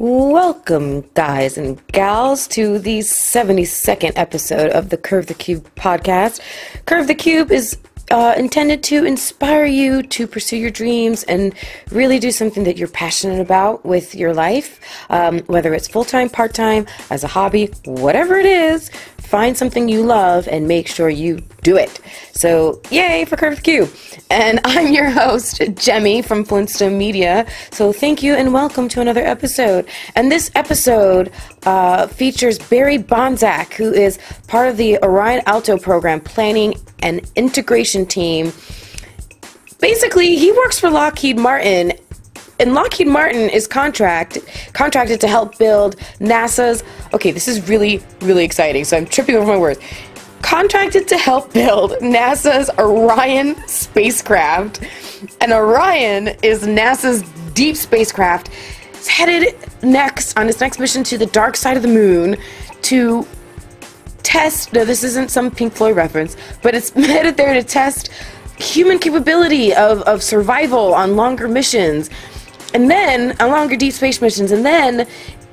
Welcome, guys and gals, to the 72nd episode of the Curve the Cube podcast. Curve the Cube is uh, intended to inspire you to pursue your dreams and really do something that you're passionate about with your life, um, whether it's full time, part time, as a hobby, whatever it is. Find something you love and make sure you do it. So, yay for Curve Q. And I'm your host, Jemmy from Flintstone Media. So, thank you and welcome to another episode. And this episode uh, features Barry Bohnsack, who is part of the Orion Alto program planning and integration team. Basically, he works for Lockheed Martin and Lockheed Martin is contract contracted to help build NASA's. Okay, this is really really exciting. So I'm tripping over my words. Contracted to help build NASA's Orion spacecraft, and Orion is NASA's deep spacecraft. It's headed next on its next mission to the dark side of the moon to test. No, this isn't some Pink Floyd reference, but it's headed there to test human capability of, of survival on longer missions and then on longer deep space missions, and then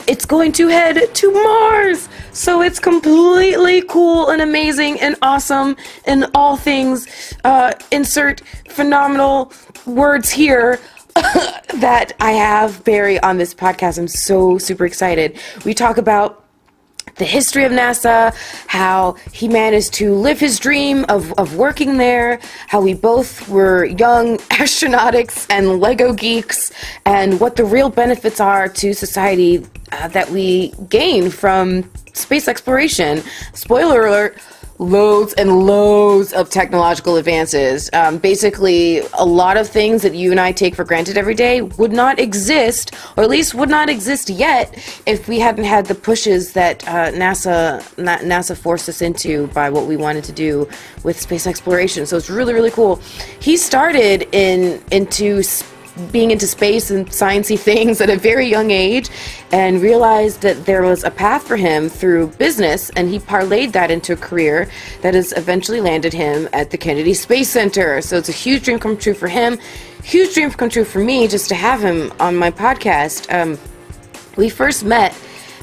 it's going to head to Mars. So it's completely cool and amazing and awesome and all things. Uh, insert phenomenal words here. that I have Barry on this podcast. I'm so super excited. We talk about the history of NASA, how he managed to live his dream of, of working there, how we both were young astronautics and Lego geeks, and what the real benefits are to society uh, that we gain from space exploration. Spoiler alert loads and loads of technological advances. Um, basically, a lot of things that you and I take for granted every day would not exist, or at least would not exist yet, if we hadn't had the pushes that uh, NASA NASA forced us into by what we wanted to do with space exploration. So it's really really cool. He started in into being into space and sciencey things at a very young age and realized that there was a path for him through business and he parlayed that into a career that has eventually landed him at the Kennedy Space Center. So it's a huge dream come true for him, huge dream come true for me just to have him on my podcast. Um, we first met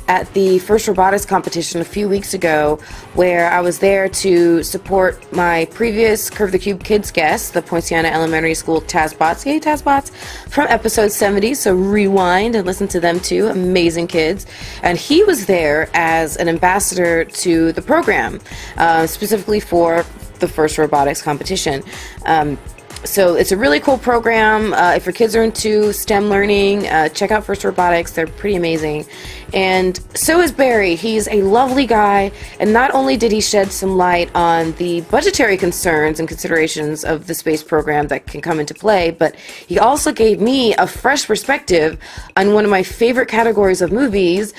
at the first robotics competition a few weeks ago, where I was there to support my previous Curve the Cube Kids guest, the Poinciana Elementary School Tazbots. Yay, Tazbots! From episode 70, so rewind and listen to them too. Amazing kids. And he was there as an ambassador to the program, uh, specifically for the first robotics competition. Um, so it's a really cool program. Uh, if your kids are into STEM learning, uh, check out First Robotics. They're pretty amazing. And so is Barry. He's a lovely guy. And not only did he shed some light on the budgetary concerns and considerations of the space program that can come into play, but he also gave me a fresh perspective on one of my favorite categories of movies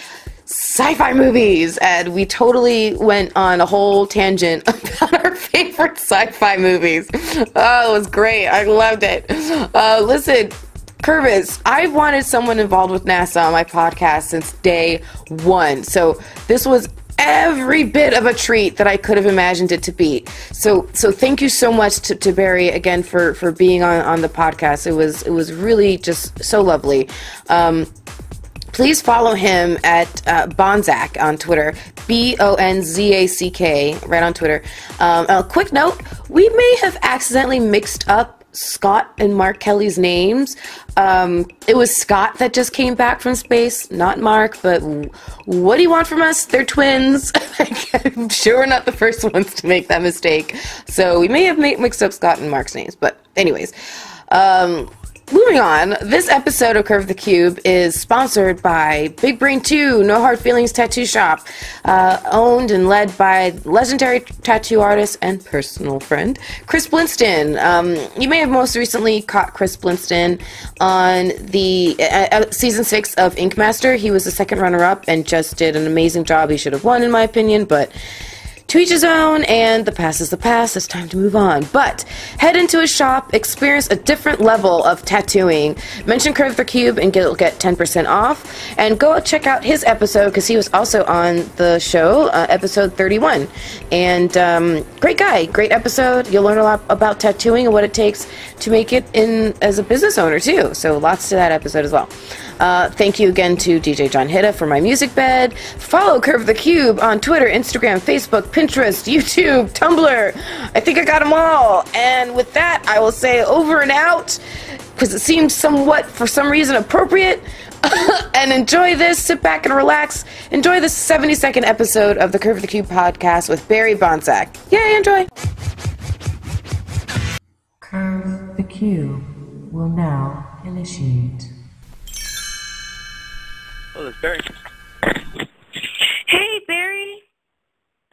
sci-fi movies and we totally went on a whole tangent about our favorite sci-fi movies oh it was great i loved it uh, listen Curvis, I've wanted someone involved with NASA on my podcast since day one. So this was every bit of a treat that I could have imagined it to be. So so thank you so much to, to Barry again for, for being on, on the podcast. It was it was really just so lovely. Um, please follow him at uh, Bonzack on Twitter. B O N Z A C K, right on Twitter. Um, a quick note we may have accidentally mixed up Scott and Mark Kelly's names. Um, it was Scott that just came back from space, not Mark, but what do you want from us? They're twins. I'm sure we're not the first ones to make that mistake. So we may have mixed up Scott and Mark's names, but, anyways. Um, Moving on, this episode of Curve the Cube is sponsored by Big Brain 2, No Hard Feelings Tattoo Shop, uh, owned and led by legendary tattoo artist and personal friend Chris Blinston. Um, you may have most recently caught Chris Blinston on the uh, uh, season six of Ink Master. He was the second runner-up and just did an amazing job. He should have won, in my opinion, but to each his own, and the past is the past. It's time to move on. But head into a shop, experience a different level of tattooing. Mention Curve the Cube and get, get 10% off. And go check out his episode because he was also on the show, uh, episode 31. And um, great guy, great episode. You'll learn a lot about tattooing and what it takes to make it in as a business owner too. So lots to that episode as well. Uh, thank you again to DJ John Hitta for my music bed. Follow Curve the Cube on Twitter, Instagram, Facebook, Pinterest, YouTube, Tumblr. I think I got them all. And with that, I will say over and out because it seems somewhat, for some reason, appropriate. and enjoy this. Sit back and relax. Enjoy the 70 second episode of the Curve of the Cube podcast with Barry Bohnsack. Yay, enjoy! Curve the Cube will now initiate. Oh, this Barry. Hey, Barry.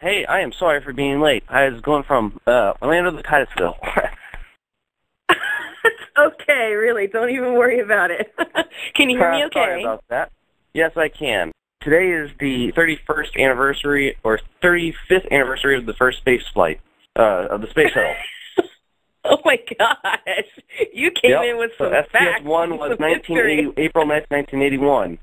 Hey, I am sorry for being late. I was going from uh, Orlando to Titusville. okay, really. Don't even worry about it. can you hear me okay? Sorry about that. Yes, I can. Today is the 31st anniversary or 35th anniversary of the first space flight uh, of the space shuttle. oh my gosh! You came yep. in with so some facts. one was 1980, April 9th, 1981.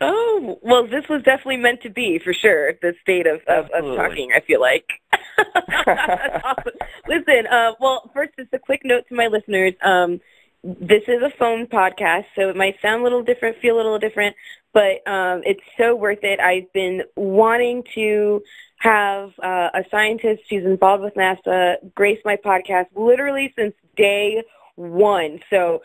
Oh well, this was definitely meant to be for sure. The state of of, of talking, I feel like. awesome. Listen, uh, well, first, just a quick note to my listeners. Um, this is a phone podcast, so it might sound a little different, feel a little different, but um, it's so worth it. I've been wanting to have uh, a scientist who's involved with NASA grace my podcast literally since day one. So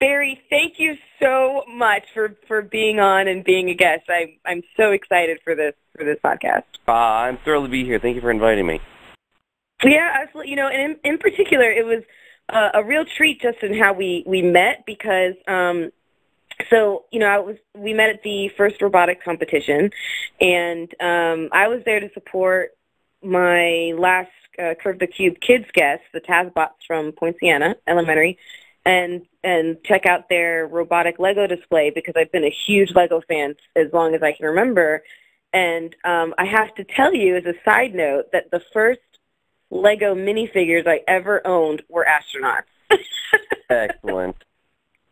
Barry, thank you so much for, for being on and being a guest. I'm I'm so excited for this for this podcast. Uh, I'm thrilled to be here. Thank you for inviting me. Yeah, absolutely. You know, and in, in particular, it was uh, a real treat just in how we we met because um, so you know I was we met at the first robotic competition, and um, I was there to support my last uh, Curve the Cube kids guest, the Tazbots from Poinciana Elementary, and and check out their robotic Lego display because I've been a huge Lego fan as long as I can remember. And um, I have to tell you, as a side note, that the first Lego minifigures I ever owned were astronauts. Excellent.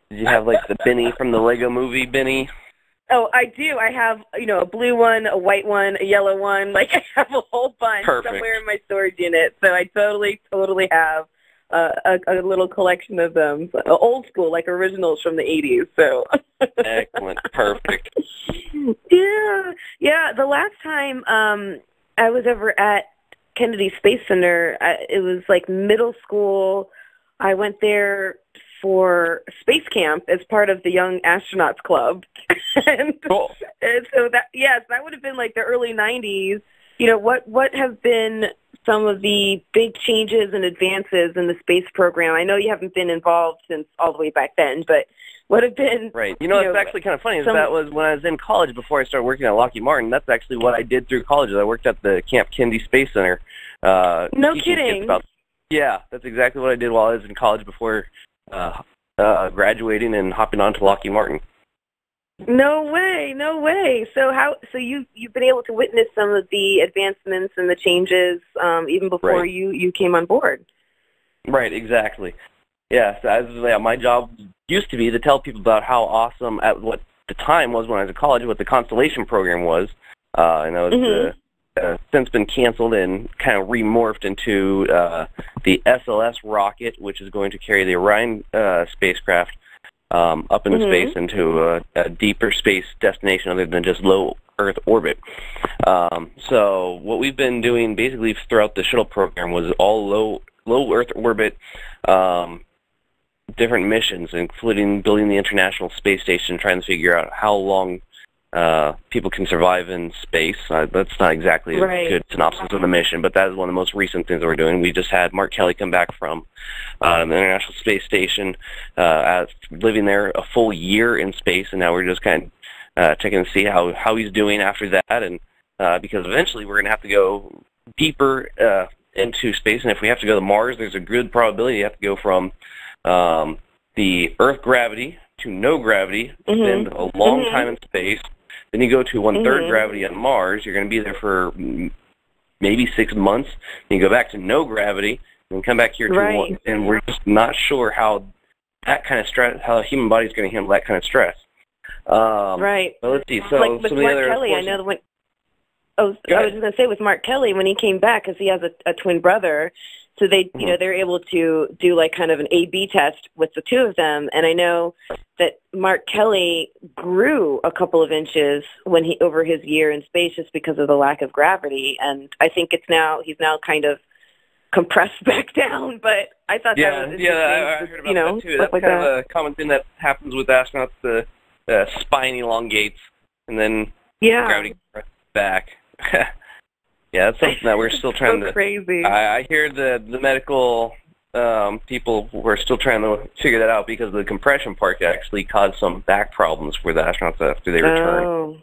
Did you have like the Benny from the Lego movie, Benny? Oh, I do. I have, you know, a blue one, a white one, a yellow one. Like I have a whole bunch Perfect. somewhere in my storage unit. So I totally, totally have uh, a, a little collection of them, so, old school, like originals from the '80s. So excellent, perfect. Yeah, yeah. The last time um, I was ever at Kennedy Space Center, I, it was like middle school. I went there for space camp as part of the Young Astronauts Club. and, cool. and so that yes, that would have been like the early '90s. You know what? What have been some of the big changes and advances in the space program? I know you haven't been involved since all the way back then, but what have been right? You know, you it's know, actually kind of funny. Is some- that was when I was in college before I started working at Lockheed Martin. That's actually what I did through college. is I worked at the Camp Kennedy Space Center. Uh, No kidding. About, yeah, that's exactly what I did while I was in college before uh, uh, graduating and hopping on to Lockheed Martin. No way, no way. So how? So you you've been able to witness some of the advancements and the changes um, even before Right. you you came on board. Right, exactly. Yeah, so as yeah, my job used to be to tell people about how awesome at what the time was when I was in college, what the Constellation program was. Uh, and that was Mhm. uh, uh, since been canceled and kind of remorphed into uh, the SLS rocket, which is going to carry the Orion uh, spacecraft um, up into Mhm. space into a, a deeper space destination other than just low Earth orbit. Um, so what we've been doing basically throughout the shuttle program was all low low Earth orbit um, different missions, including building the International Space Station, trying to figure out how long uh, people can survive in space. Uh, that's not exactly a Right. good synopsis of the mission, but that is one of the most recent things that we're doing. We just had Mark Kelly come back from uh, the International Space Station, uh, living there a full year in space, and now we're just kind of uh, checking to see how how he's doing after that, and uh, because eventually we're going to have to go deeper uh, into space, and if we have to go to Mars, there's a good probability you have to go from um, the Earth gravity to no gravity, Mhm. spend a long Mhm. time in space. Then you go to one third Mhm. gravity on Mars. You're going to be there for maybe six months. Then you go back to no gravity, and come back here to Right. one. And we're just not sure how that kind of stress, how the human body is going to handle that kind of stress. Um, right. But let's see. So like with some of the Mark Kelly, I know that when. Oh, I was just gonna say with Mark Kelly when he came back because he has a, a twin brother. So they, you know, they're able to do like kind of an A/B test with the two of them. And I know that Mark Kelly grew a couple of inches when he over his year in space just because of the lack of gravity. And I think it's now he's now kind of compressed back down. But I thought Yeah, that was yeah, I, I heard about you know, that too. That's like kind that. of a common thing that happens with astronauts. The uh, spine elongates, and then yeah, gravity back. yeah, that's something that we're still trying so to. crazy. I, I hear the the medical um, people were still trying to figure that out because the compression part actually caused some back problems for the astronauts after they returned. Oh,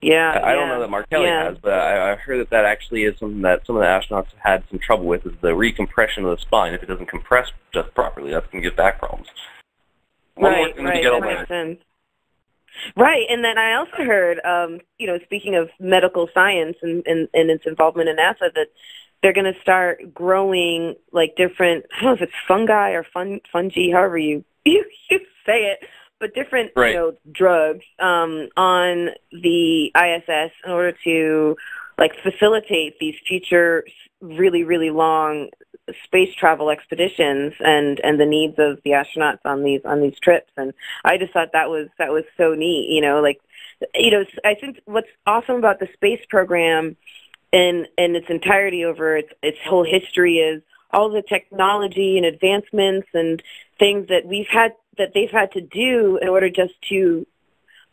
yeah. I I don't know that Mark Kelly yeah. has, but I, I heard that that actually is something that some of the astronauts have had some trouble with is the recompression of the spine. If it doesn't compress just properly, that's going to give back problems. One more right, to right, get that makes sense. Right, and then I also heard, um, you know, speaking of medical science and, and, and its involvement in NASA, that they're going to start growing like different, I don't know if it's fungi or fun, fungi, however you, you, you say it, but different, Right. you know, drugs um, on the ISS in order to like facilitate these future really, really long space travel expeditions and and the needs of the astronauts on these on these trips. And I just thought that was that was so neat you know like you know I think what's awesome about the space program in in its entirety over its its whole history is all the technology and advancements and things that we've had that they've had to do in order just to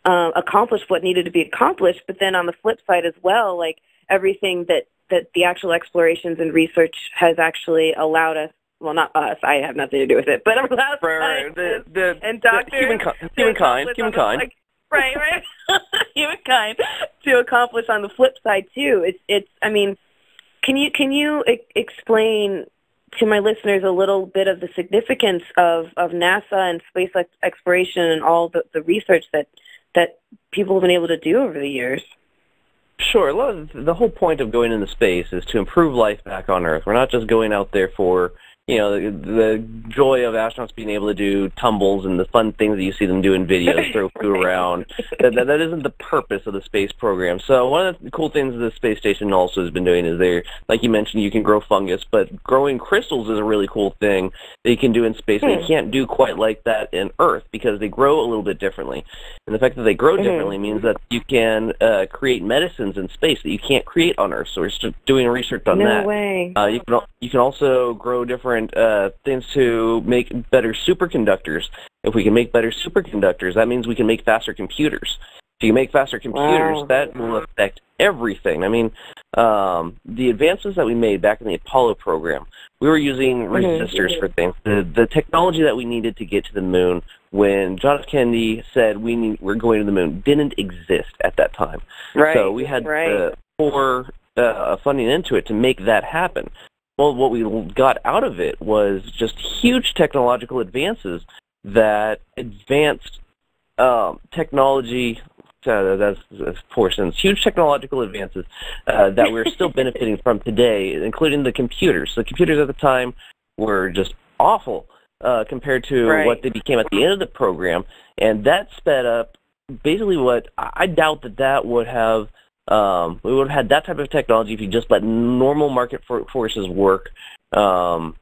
uh, accomplish what needed to be accomplished. But then on the flip side as well like everything that that the actual explorations and research has actually allowed us well not us i have nothing to do with it but allowed Right, right, the, the, and the doctors humankind, to humankind, accomplish on humankind. like, right right. Humankind to accomplish on the flip side too. It's it's i mean can you can you e- explain to my listeners a little bit of the significance of of nasa and space ex- exploration and all the, the research that that people have been able to do over the years Sure. The whole point of going into space is to improve life back on Earth. We're not just going out there for, you know, the, the joy of astronauts being able to do tumbles and the fun things that you see them do in videos, throw food around. That, that, that isn't the purpose of the space program. So one of the cool things the space station also has been doing is they, like you mentioned, you can grow fungus, but growing crystals is a really cool thing that you can do in space. Hmm. you can't do quite like that in Earth because they grow a little bit differently. And the fact that they grow Mhm. differently means that you can uh, create medicines in space that you can't create on Earth. So we're doing research on no that. way Uh, you can you can also grow different uh, things to make better superconductors. If we can make better superconductors, that means we can make faster computers. If you make faster computers, Wow. that will affect everything. I mean, um, the advances that we made back in the Apollo program, we were using Mm-hmm. resistors for things. The, the technology that we needed to get to the moon when John F. Kennedy said we need, we're going to the moon didn't exist at that time. right So we had right to pour uh, funding into it to make that happen. Well, what we got out of it was just huge technological advances that advanced um, technology. Uh, that's a poor sentence. Huge technological advances uh, that we're still benefiting from today, including the computers. The computers at the time were just awful uh, compared to Right. what they became at the end of the program, and that sped up basically what I I doubt that that would have um, we would have had that type of technology if you just let normal market for, forces work. Um,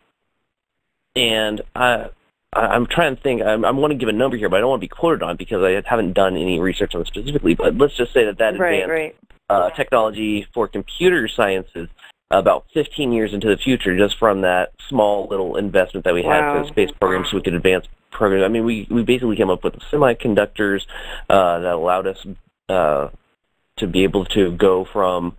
and I, I, I'm trying to think. I'm, I want to give a number here, but I don't want to be quoted on because I haven't done any research on it specifically. But let's just say that that right advanced right uh, technology for computer sciences about 15 years into the future just from that small little investment that we had Wow. for the space program so we could advance program. I mean, we, we basically came up with semiconductors uh, that allowed us uh, to be able to go from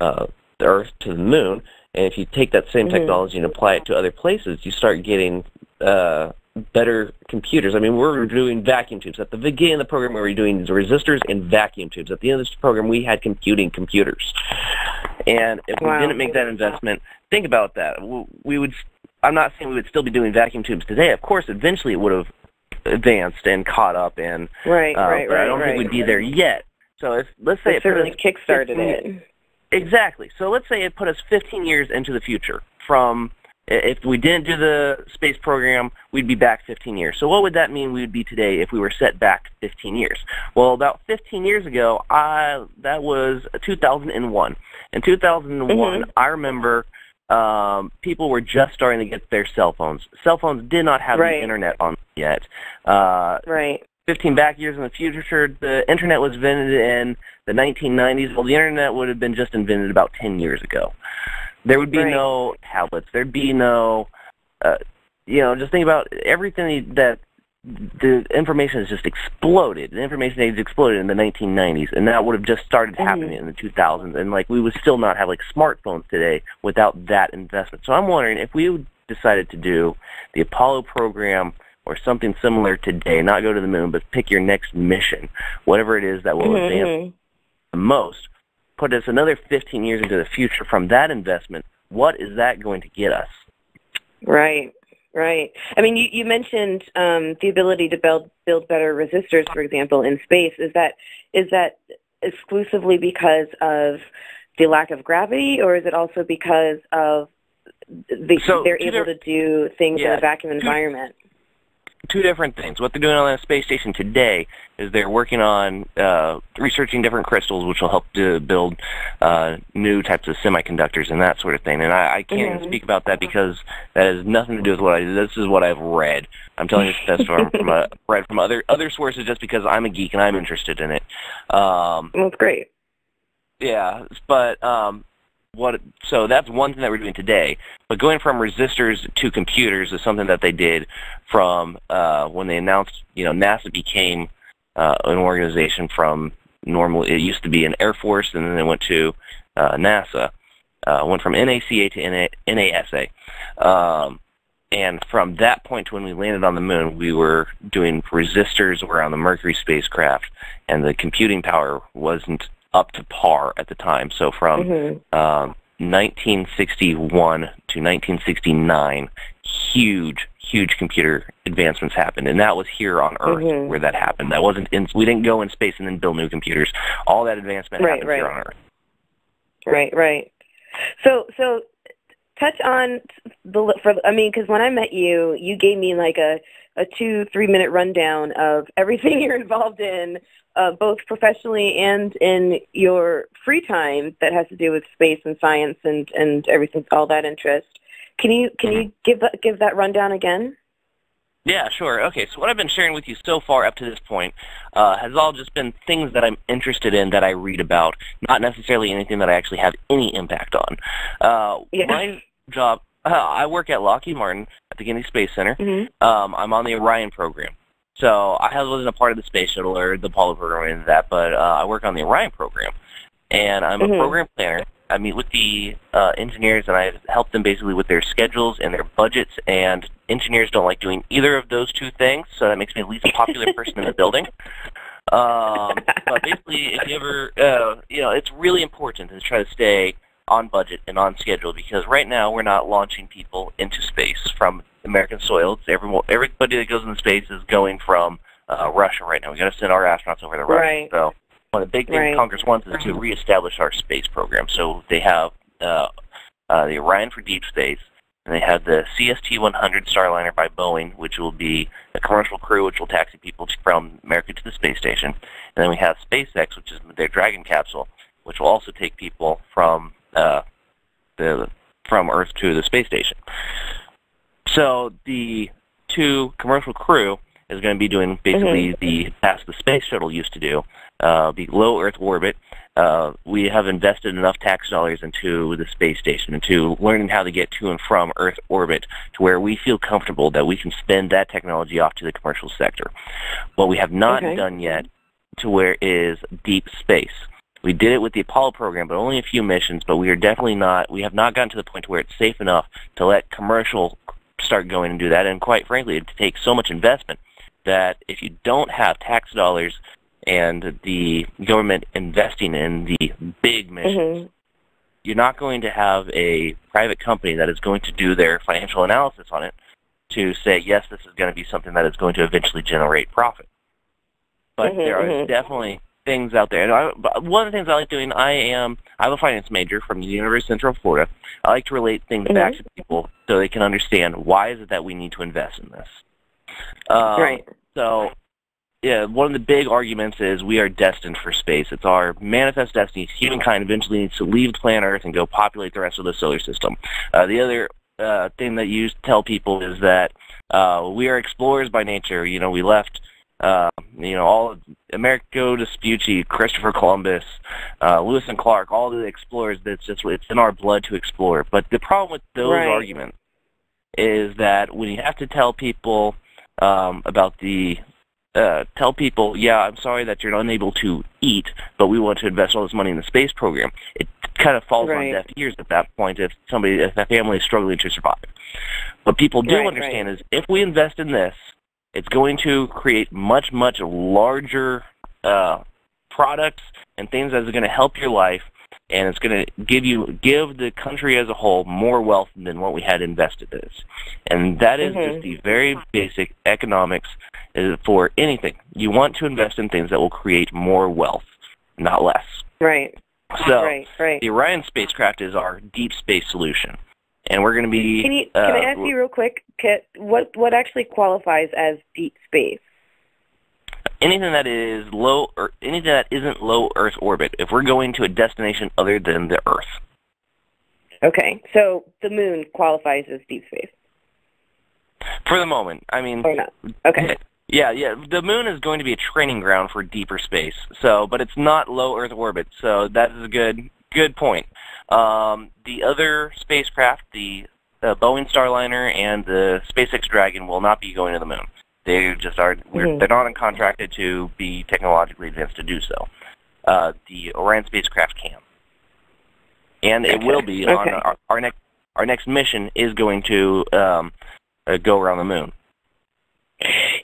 uh, the Earth to the moon. And if you take that same Mhm. technology and apply it to other places, you start getting uh, better computers. I mean, we're doing vacuum tubes. At the beginning of the program, we were doing resistors and vacuum tubes. At the end of this program, we had computing computers. And if Wow. we didn't make that investment, think about that. We would. I'm not saying we would still be doing vacuum tubes today. Of course, eventually it would have advanced and caught up, and right uh, right right I don't right think we'd be there yet. So if let's say it it certainly kickstarted 15 it Exactly. So let's say it put us 15 years into the future. From if we didn't do the space program, we'd be back 15 years. So what would that mean we would be today if we were set back 15 years? Well, about 15 years ago, I that was 2001. In 2001, Mhm. I remember um, people were just starting to get their cell phones. Cell phones did not have Right. the internet on them yet. Uh, Right. 15 back years in the future, the internet was invented in the 1990s. Well, the internet would have been just invented about 10 years ago. There would be Right. no tablets. There'd be no, uh, you know, just think about everything that the information has just exploded. The information age exploded in the 1990s, and that would have just started Mhm. happening in the 2000s. And like we would still not have like smartphones today without that investment. So I'm wondering if we decided to do the Apollo program or something similar today, not go to the moon, but pick your next mission, whatever it is that will Mhm, advance the most, put us another 15 years into the future from that investment, what is that going to get us? Right, right. I mean, you, you mentioned um, the ability to build build better resistors, for example, in space. Is that is that exclusively because of the lack of gravity, or is it also because of the, So, they're able to do things in a vacuum environment? Two different things. What they're doing on the space station today is they're working on uh, researching different crystals, which will help to build uh, new types of semiconductors and that sort of thing. And I, I can't Mhm. even speak about that because that has nothing to do with what I do. This is what I've read. I'm telling you this from, from a, read from other other sources just because I'm a geek and I'm interested in it. Um, that's great. yeah, but um, what? So that's one thing that we're doing today. But going from resistors to computers is something that they did from uh, when they announced. You know, NASA became uh, an organization from normal. It used to be an Air Force, and then they went to uh, NASA. Uh, went from NACA to NA, NASA. Um, and from that point to when we landed on the moon, we were doing resistors around the Mercury spacecraft, and the computing power wasn't up to par at the time. So from Mhm. um, 1961 to 1969, huge, huge computer advancements happened, and that was here on Earth Mhm. where that happened. That wasn't in, we didn't go in space and then build new computers. All that advancement Right, happened here right. on Earth. Right, right. So, so touch on the for. I mean, because when I met you, you gave me like a a two three minute rundown of everything you're involved in, uh, both professionally and in your free time that has to do with space and science and and everything, all that interest. Can you can you give that give that rundown again? Yeah, sure. Okay, so what I've been sharing with you so far up to this point uh, has all just been things that I'm interested in that I read about, not necessarily anything that I actually have any impact on. Uh, Yeah. My job, uh, I work at Lockheed Martin at the Kennedy Space Center. Mm-hmm. Um, I'm on the Orion program. So I wasn't a part of the space shuttle or the Apollo program or any of that, but uh, I work on the Orion program. And I'm Mhm. a program planner. I meet with the uh, engineers and I help them basically with their schedules and their budgets. And engineers don't like doing either of those two things, so that makes me the least popular person in the building. Um, but basically, if you ever, uh, you know, it's really important to try to stay on budget and on schedule because right now we're not launching people into space from American soil. It's everyone, everybody that goes into space is going from uh, Russia right now. We got to send our astronauts over to Russia. Right. So one of the big things Right. Congress wants is to reestablish our space program. So they have uh, uh, the Orion for deep space, and they have the CST-100 Starliner by Boeing, which will be a commercial crew which will taxi people from America to the space station. And then we have SpaceX, which is their Dragon capsule, which will also take people from uh, the from Earth to the space station. So the two commercial crew is going to be doing basically the task the space shuttle used to do, uh, the low Earth orbit. Uh, we have invested enough tax dollars into the space station, into learning how to get to and from Earth orbit to where we feel comfortable that we can spend that technology off to the commercial sector. What we have not Okay. done yet to where is deep space. We did it with the Apollo program, but only a few missions. But we are definitely not. We have not gotten to the point where it's safe enough to let commercial start going and do that. And quite frankly, it takes so much investment that if you don't have tax dollars and the government investing in the big missions, hmm you're not going to have a private company that is going to do their financial analysis on it to say yes, this is going to be something that is going to eventually generate profit. But Mhm, there are mhm. definitely things out there. And I, one of the things I like doing, I am I have a finance major from the University of Central Florida. I like to relate things back to people so they can understand why is it that we need to invest in this. Um, right. so yeah, one of the big arguments is we are destined for space. It's our manifest destiny. Humankind eventually needs to leave planet Earth and go populate the rest of the solar system. Uh, the other uh, thing that you tell people is that uh, we are explorers by nature. You know, we left, uh, you know, all Amerigo Vespucci, Christopher Columbus, uh, Lewis and Clark, all the explorers. That's just it's in our blood to explore. But the problem with those Right. arguments is that when you have to tell people um, about the uh, tell people, yeah, I'm sorry that you're unable to eat, but we want to invest all this money in the space program. It kind of falls Right. on deaf ears at that point if somebody, if a family is struggling to survive. What people do Right, understand is if we invest in this, it's going to create much, much larger uh, products and things that are going to help your life, and it's going to give you give the country as a whole more wealth than what we had invested in this. And that is Mhm. just the very basic economics uh, for anything. You want to invest in things that will create more wealth, not less. Right. So right. Right. the Orion spacecraft is our deep space solution, and we're going to be. Can you can I uh, ask you real quick, Kit, what what actually qualifies as deep space? anything that is low or anything that isn't low Earth orbit. If we're going to a destination other than the Earth, Okay, so the moon qualifies as deep space, for the moment, I mean, or not? Okay. yeah, yeah, the moon is going to be a training ground for deeper space. So, but it's not low Earth orbit. So that is a good good point. Um, the other spacecraft, the uh, Boeing Starliner and the SpaceX Dragon, will not be going to the moon. They just are. Mhm. They're not contracted to be technologically advanced to do so. Uh, the Orion spacecraft can, and it Okay. will be on our, our next. Our next mission is going to um, uh, go around the moon.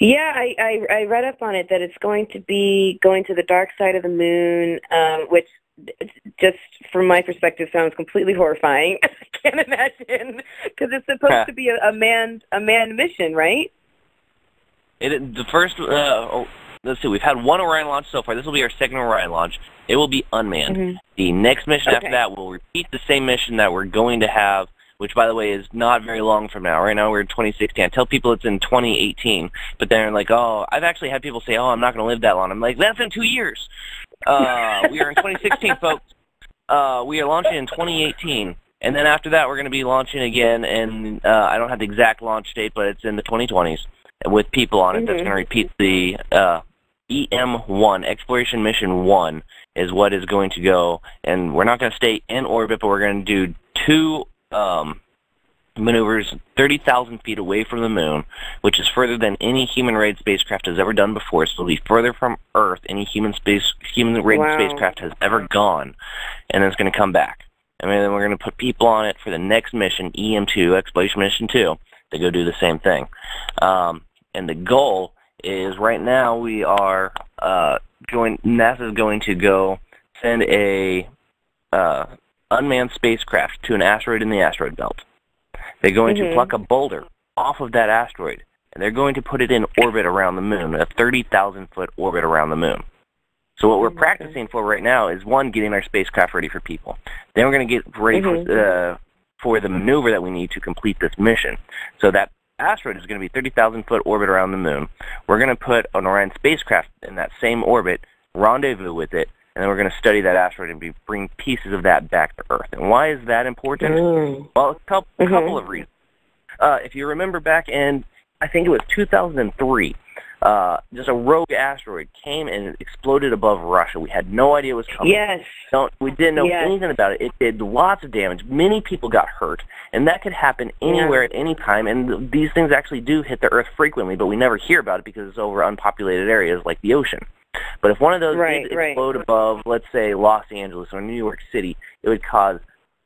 Yeah, I, I I read up on it that it's going to be going to the dark side of the moon, um, which just from my perspective sounds completely horrifying. I can't imagine because it's supposed to be a, a manned a manned mission, right? It the first. Uh, oh, let's see. We've had one Orion launch so far. This will be our second Orion launch. It will be unmanned. Mhm. The next mission after that will repeat the same mission that we're going to have, which by the way is not very long from now. Right now we're in 2016. I tell people it's in 2018, but they're like, oh, I've actually had people say, oh, I'm not going to live that long. I'm like, that's in two years. Uh, we are in 2016, folks. Uh, we are launching in 2018. And then after that, we're going to be launching again, and uh, I don't have the exact launch date, but it's in the 2020s with people on it. That's Mhm. going to repeat the uh, EM1 Exploration Mission One is what is going to go, and we're not going to stay in orbit, but we're going to do two um, maneuvers 30,000 feet away from the moon, which is further than any human-rated spacecraft has ever done before. So it'll be further from Earth any human space human-rated Wow. spacecraft has ever gone, and then it's going to come back. And then we're going to put people on it for the next mission, EM2, Exploration Mission 2, to go do the same thing. Um, and the goal is right now we are uh, going. NASA is going to go send a uh, unmanned spacecraft to an asteroid in the asteroid belt. They're going to Mhm. pluck a boulder off of that asteroid, and they're going to put it in orbit around the moon, a 30,000 foot orbit around the moon. So what we're Okay. practicing for right now is one, getting our spacecraft ready for people. Then we're going to get ready Mhm. for uh, for the maneuver that we need to complete this mission. So that asteroid is going to be 30,000 foot orbit around the moon. We're going to put an Orion spacecraft in that same orbit, rendezvous with it, and then we're going to study that asteroid and be, bring pieces of that back to Earth. And why is that important? Mm. Well, a couple, Mhm. couple of reasons. Uh, if you remember back in, I think it was 2003, uh, just a rogue asteroid came and exploded above Russia. We had no idea it was coming. Yes. Don't, we didn't know Yes. anything about it. It did lots of damage. Many people got hurt, and that could happen anywhere at any time. And th- these things actually do hit the Earth frequently, but we never hear about it because it's over unpopulated areas like the ocean. But if one of those Right, did right. explode above, let's say Los Angeles or New York City, it would cause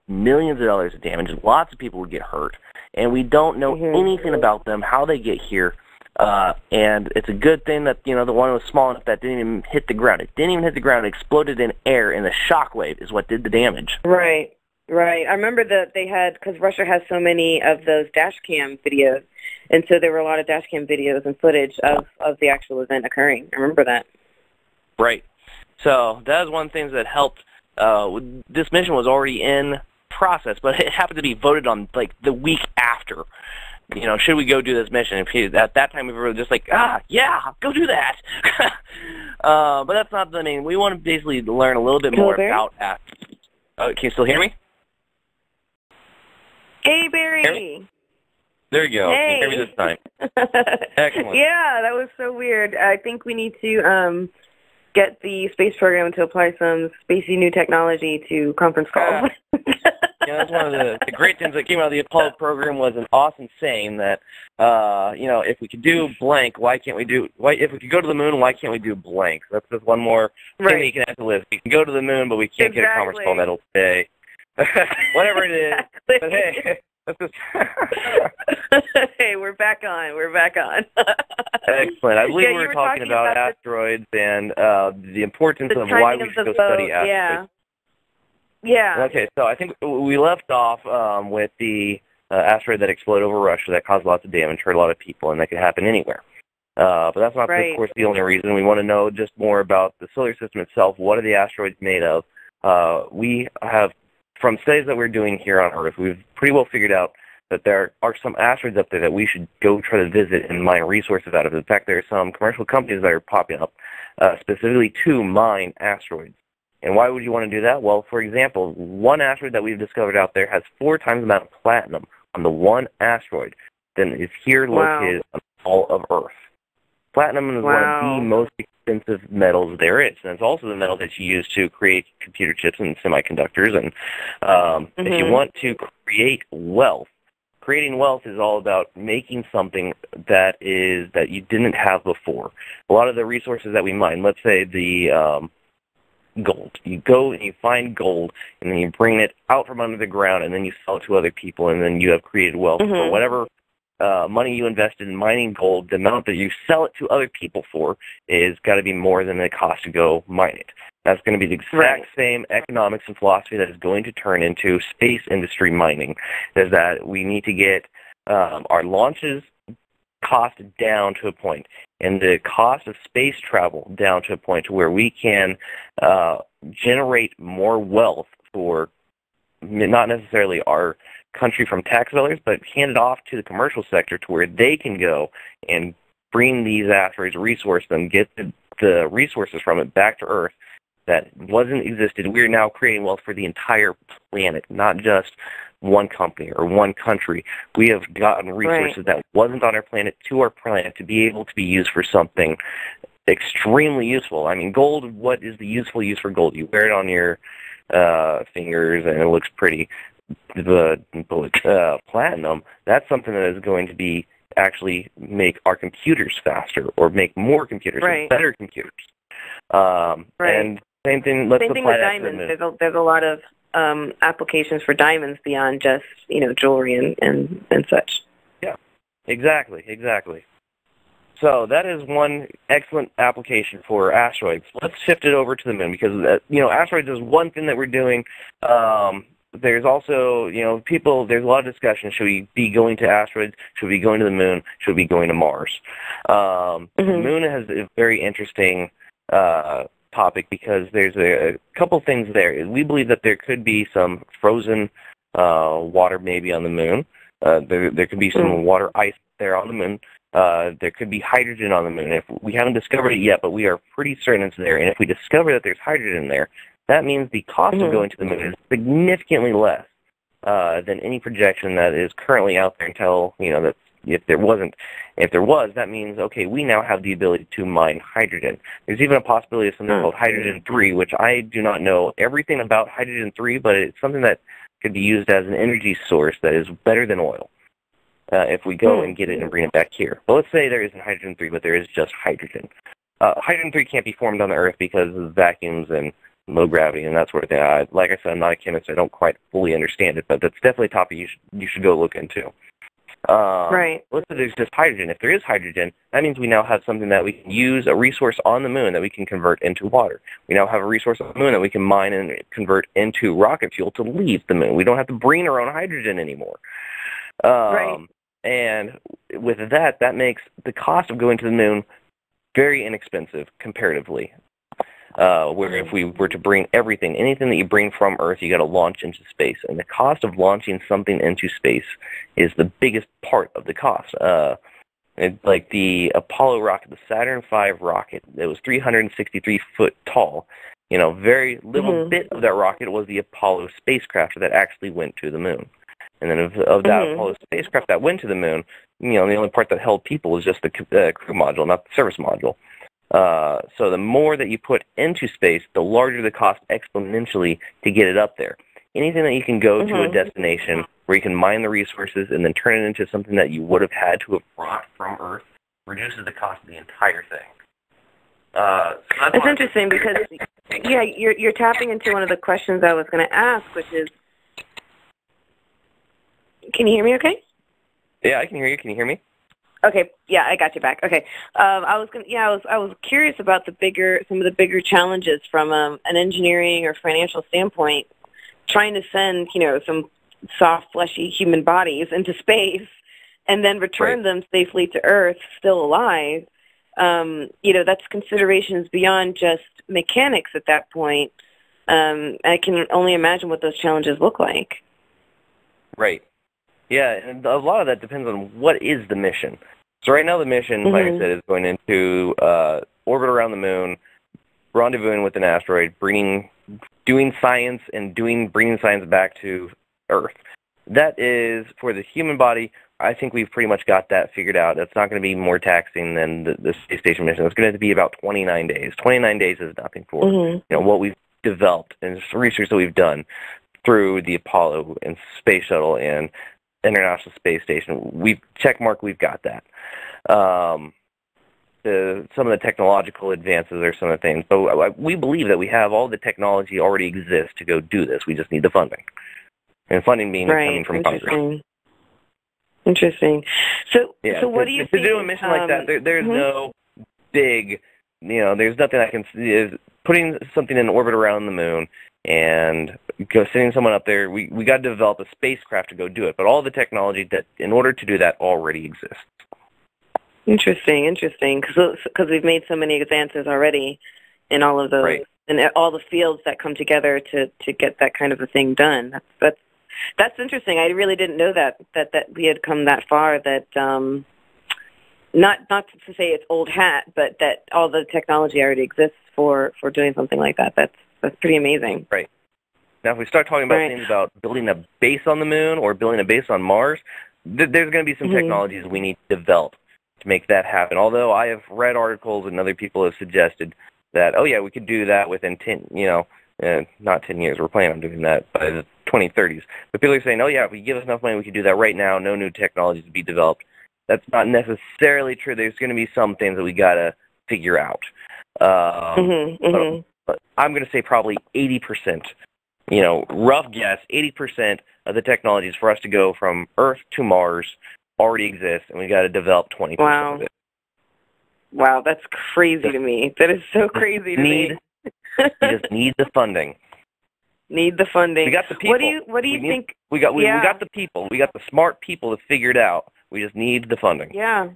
millions of dollars of damage. Lots of people would get hurt, and we don't know Mhm. anything about them, how they get here. Uh, and it's a good thing that you know the one was small enough that didn't even hit the ground. It didn't even hit the ground. It exploded in air, and the shock wave is what did the damage. Right. Right. I remember that they had because Russia has so many of those dash cam videos, and so there were a lot of dash cam videos and footage of of the actual event occurring. I remember that. Right. So that was one of the things that helped. Uh, this mission was already in process, but it happened to be voted on like the week after you know, should we go do this mission? If he, at that time we were just like, ah, yeah, go do that. uh, but that's not the main. We want to basically learn a little bit more Barry? about. Uh, can you still hear me? Hey, Barry. There you go. Can you hear me this time? Excellent. Yeah, that was so weird. I think we need to um, get the space program to apply some spacey new technology to conference calls. Yeah, that's one of the, the great things that came out of the Apollo program was an awesome saying that, uh, you know, if we could do blank, why can't we do? Why if we could go to the moon, why can't we do blank? That's just one more thing that you can have to list. We can go to the moon, but we can't get a conference call Exactly. that'll stay. Whatever it is. But hey, just hey, we're back on. We're back on. excellent. I believe Yeah, we were, were talking, talking about, about asteroids and uh, the importance the of why we of should the go study asteroids. yeah. Yeah. Okay, so I think we left off um, with the uh, asteroid that exploded over Russia that caused lots of damage, hurt a lot of people, and that could happen anywhere. Uh, but that's not, Right. of course, the only reason. We want to know just more about the solar system itself. What are the asteroids made of? Uh, we have, from studies that we're doing here on Earth, we've pretty well figured out that there are some asteroids up there that we should go try to visit and mine resources out of. In fact, there are some commercial companies that are popping up uh, specifically to mine asteroids. And why would you want to do that? Well, for example, one asteroid that we've discovered out there has four times the amount of platinum on the one asteroid than is here Wow. located on all of Earth. Platinum is one of the most expensive metals there is, and it's also the metal that you use to create computer chips and semiconductors. And um, if you Mhm. want to create wealth, creating wealth is all about making something that is that you didn't have before. A lot of the resources that we mine, let's say the um, gold. You go and you find gold, and then you bring it out from under the ground, and then you sell it to other people, and then you have created wealth for Mhm. whatever uh, money you invested in mining gold. The amount that you sell it to other people for is got to be more than the cost to go mine it. That's going to be the exact Right. same economics and philosophy that is going to turn into space industry mining. Is that we need to get um, our launches cost down to a point and the cost of space travel down to a point to where we can uh, generate more wealth for not necessarily our country from tax dollars, but hand it off to the commercial sector to where they can go and bring these asteroids, resource them, get the, the resources from it back to Earth that wasn't existed. We're now creating wealth for the entire planet, not just one company or one country. We have gotten resources that wasn't on our planet to our planet to be able to be used for something extremely useful. I mean, gold. What is the useful use for gold? You wear it on your uh, fingers and it looks pretty. The uh, platinum. That's something that is going to be actually make our computers faster or make more computers, Right. better computers. Um, Right. And same thing. Let's Same thing with that to the diamonds. There's a, there's a lot of um, applications for diamonds beyond just you know jewelry and and, and such. Yeah, Exactly, exactly. So that is one excellent application for asteroids. Let's shift it over to the moon because uh, you know asteroids is one thing that we're doing. Um, there's also you know people. There's a lot of discussion. Should we be going to asteroids? Should we be going to the moon? Should we be going to Mars? Um, The Mhm. moon has a very interesting uh, topic because there's a, a couple things there. We believe that there could be some frozen uh, water maybe on the moon. Uh, there, there could be some Mm. water ice there on the moon. Uh, there could be hydrogen on the moon. If we haven't discovered it yet, but we are pretty certain it's there. And if we discover that there's hydrogen there, that means the cost Mhm. of going to the moon is significantly less uh, than any projection that is currently out there. Until you know that if there wasn't, if there was, that means okay, we now have the ability to mine hydrogen. There's even a possibility of something Hmm. called hydrogen three, which I do not know everything about hydrogen three, but it's something that could be used as an energy source that is better than oil uh, if we go Hmm. and get it and bring it back here. But let's say there isn't hydrogen 3, but there is just hydrogen. Uh, hydrogen 3 can't be formed on the Earth because of vacuums and low gravity and that sort of thing. I, like I said, I'm not a chemist. I don't quite fully understand it, but that's definitely a topic you should, you should go look into. Um, Right. Let's say there's just hydrogen. If there is hydrogen, that means we now have something that we can use, a resource on the moon that we can convert into water. We now have a resource on the moon that we can mine and convert into rocket fuel to leave the moon. We don't have to bring our own hydrogen anymore. Um, Right. And with that, that makes the cost of going to the moon very inexpensive comparatively. Uh, where if we were to bring everything, anything that you bring from Earth, you got to launch into space, and the cost of launching something into space is the biggest part of the cost. Uh, it, like the Apollo rocket, the Saturn V rocket, it was 363 foot tall. You know, very little Mhm. bit of that rocket was the Apollo spacecraft that actually went to the moon. And then of, of that Mhm. Apollo spacecraft that went to the moon, you know, the only part that held people was just the uh, crew module, not the service module. Uh, so the more that you put into space, the larger the cost exponentially to get it up there. Anything that you can go to a Mhm. destination where you can mine the resources and then turn it into something that you would have had to have brought from Earth reduces the cost of the entire thing. Uh, so that's It's interesting because yeah, you're you're tapping into one of the questions I was going to ask, which is, can you hear me? Okay. Yeah, I can hear you. Can you hear me? Okay, yeah, I got you back. Okay, um, I was gonna, yeah, I was, I was curious about the bigger, some of the bigger challenges from um, an engineering or financial standpoint, trying to send, you know, some soft, fleshy human bodies into space, and then return Right. them safely to Earth, still alive. Um, you know, that's considerations beyond just mechanics at that point. Um, I can only imagine what those challenges look like. Right. Yeah, and a lot of that depends on what is the mission. So right now the mission, like I Mhm. said, is going into uh, orbit around the moon, rendezvousing with an asteroid, bringing, doing science and doing bringing science back to Earth. That is for the human body. I think we've pretty much got that figured out. That's not going to be more taxing than the, the space station mission. It's going to be about 29 days. 29 days is nothing for hmm you know what we've developed and research that we've done through the Apollo and Space Shuttle and International Space Station. We've check mark. We've got that. Um, the, some of the technological advances are some of the things, but we believe that we have all the technology already exists to go do this. We just need the funding, and funding being coming from Congress. Interesting. So, Yeah, so what to, do you to think? do a mission like that? um, There, there's mhm. no big, you know, there's nothing I can see is putting something in orbit around the moon and go sending someone up there. We we got to develop a spacecraft to go do it, but all the technology that in order to do that already exists. Interesting, interesting, because we've made so many advances already in all of those, Right. in all the fields that come together to to get that kind of a thing done. That's that's that's interesting. I really didn't know that that that we had come that far. That um, not not to say it's old hat, but that all the technology already exists for for doing something like that. That's that's pretty amazing. Now, if we start talking about Right. things about building a base on the moon or building a base on Mars, th- there's going to be some Mhm. technologies we need to develop to make that happen. Although I have read articles and other people have suggested that, oh yeah, we could do that within 10, you know, uh, not 10 years. We're planning on doing that by the 2030s. But people are saying, oh yeah, if we give us enough money, we could do that right now. No new technologies to be developed. That's not necessarily true. There's going to be some things that we got to figure out. Um, hmm hmm but I'm going to say probably 80%, you know, rough guess, 80% of the technologies for us to go from Earth to Mars already exist, and we've got to develop 20% Wow. of it. Wow, that's crazy to me. That is so crazy to need, me. we just need the funding. Need the funding. We got the people. What do you What do you We need- think? We got we, Yeah. we got the people. We got the smart people to figure it out. We just need the funding. Yeah.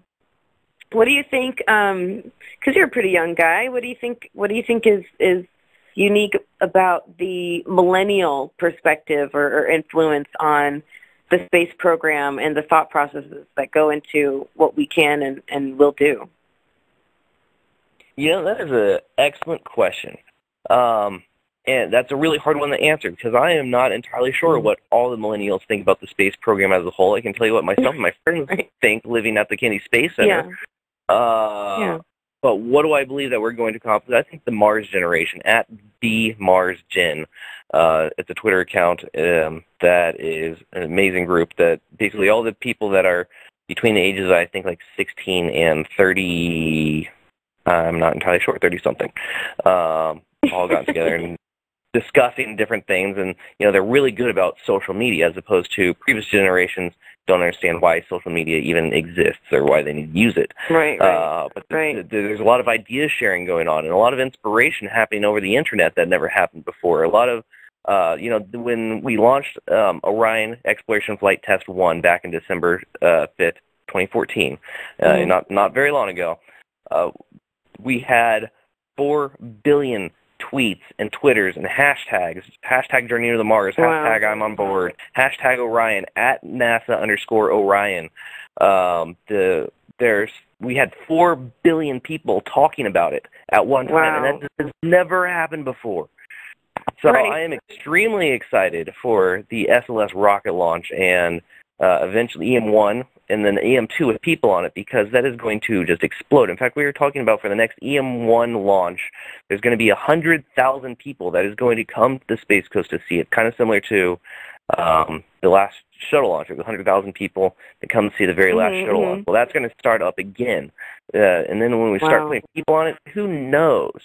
What do you think? Um, because you're a pretty young guy. What do you think? What do you think is is unique about the millennial perspective or, or influence on the space program and the thought processes that go into what we can and, and will do? You know, that is an excellent question. Um, and that's a really hard one to answer because I am not entirely sure what all the millennials think about the space program as a whole. I can tell you what myself and my friends think living at the Kennedy Space Center. Yeah. Uh, Yeah. But what do I believe that we're going to accomplish? I think the Mars generation at the Mars Gen. Uh, it's a Twitter account um, that is an amazing group that basically all the people that are between the ages, I think, like 16 and 30. I'm not entirely sure, 30 something. Um, all got together and discussing different things, and you know they're really good about social media as opposed to previous generations don't understand why social media even exists or why they need to use it. Right. Right. Uh, but th- Right. th- there's a lot of idea sharing going on and a lot of inspiration happening over the internet that never happened before. A lot of, uh, you know, when we launched um, Orion Exploration Flight Test 1 back in December uh, 5th, 2014, uh, Mhm. not, not very long ago, uh, we had 4 billion tweets and twitters and hashtags hashtag journey to the mars Wow. hashtag i'm on board hashtag orion at nasa underscore orion um, the there's we had four billion people talking about it at one time Wow. and that has never happened before so Right. i am extremely excited for the sls rocket launch and uh, eventually em1 and then EM2 with people on it because that is going to just explode. In fact, we were talking about for the next EM1 launch, there's going to be 100,000 people that is going to come to the Space Coast to see it, kind of similar to um, the last shuttle launch. There was 100,000 people that come to see the very last Mhm, shuttle launch. Well, that's going to start up again. Uh, and then when we start Wow. putting people on it, who knows?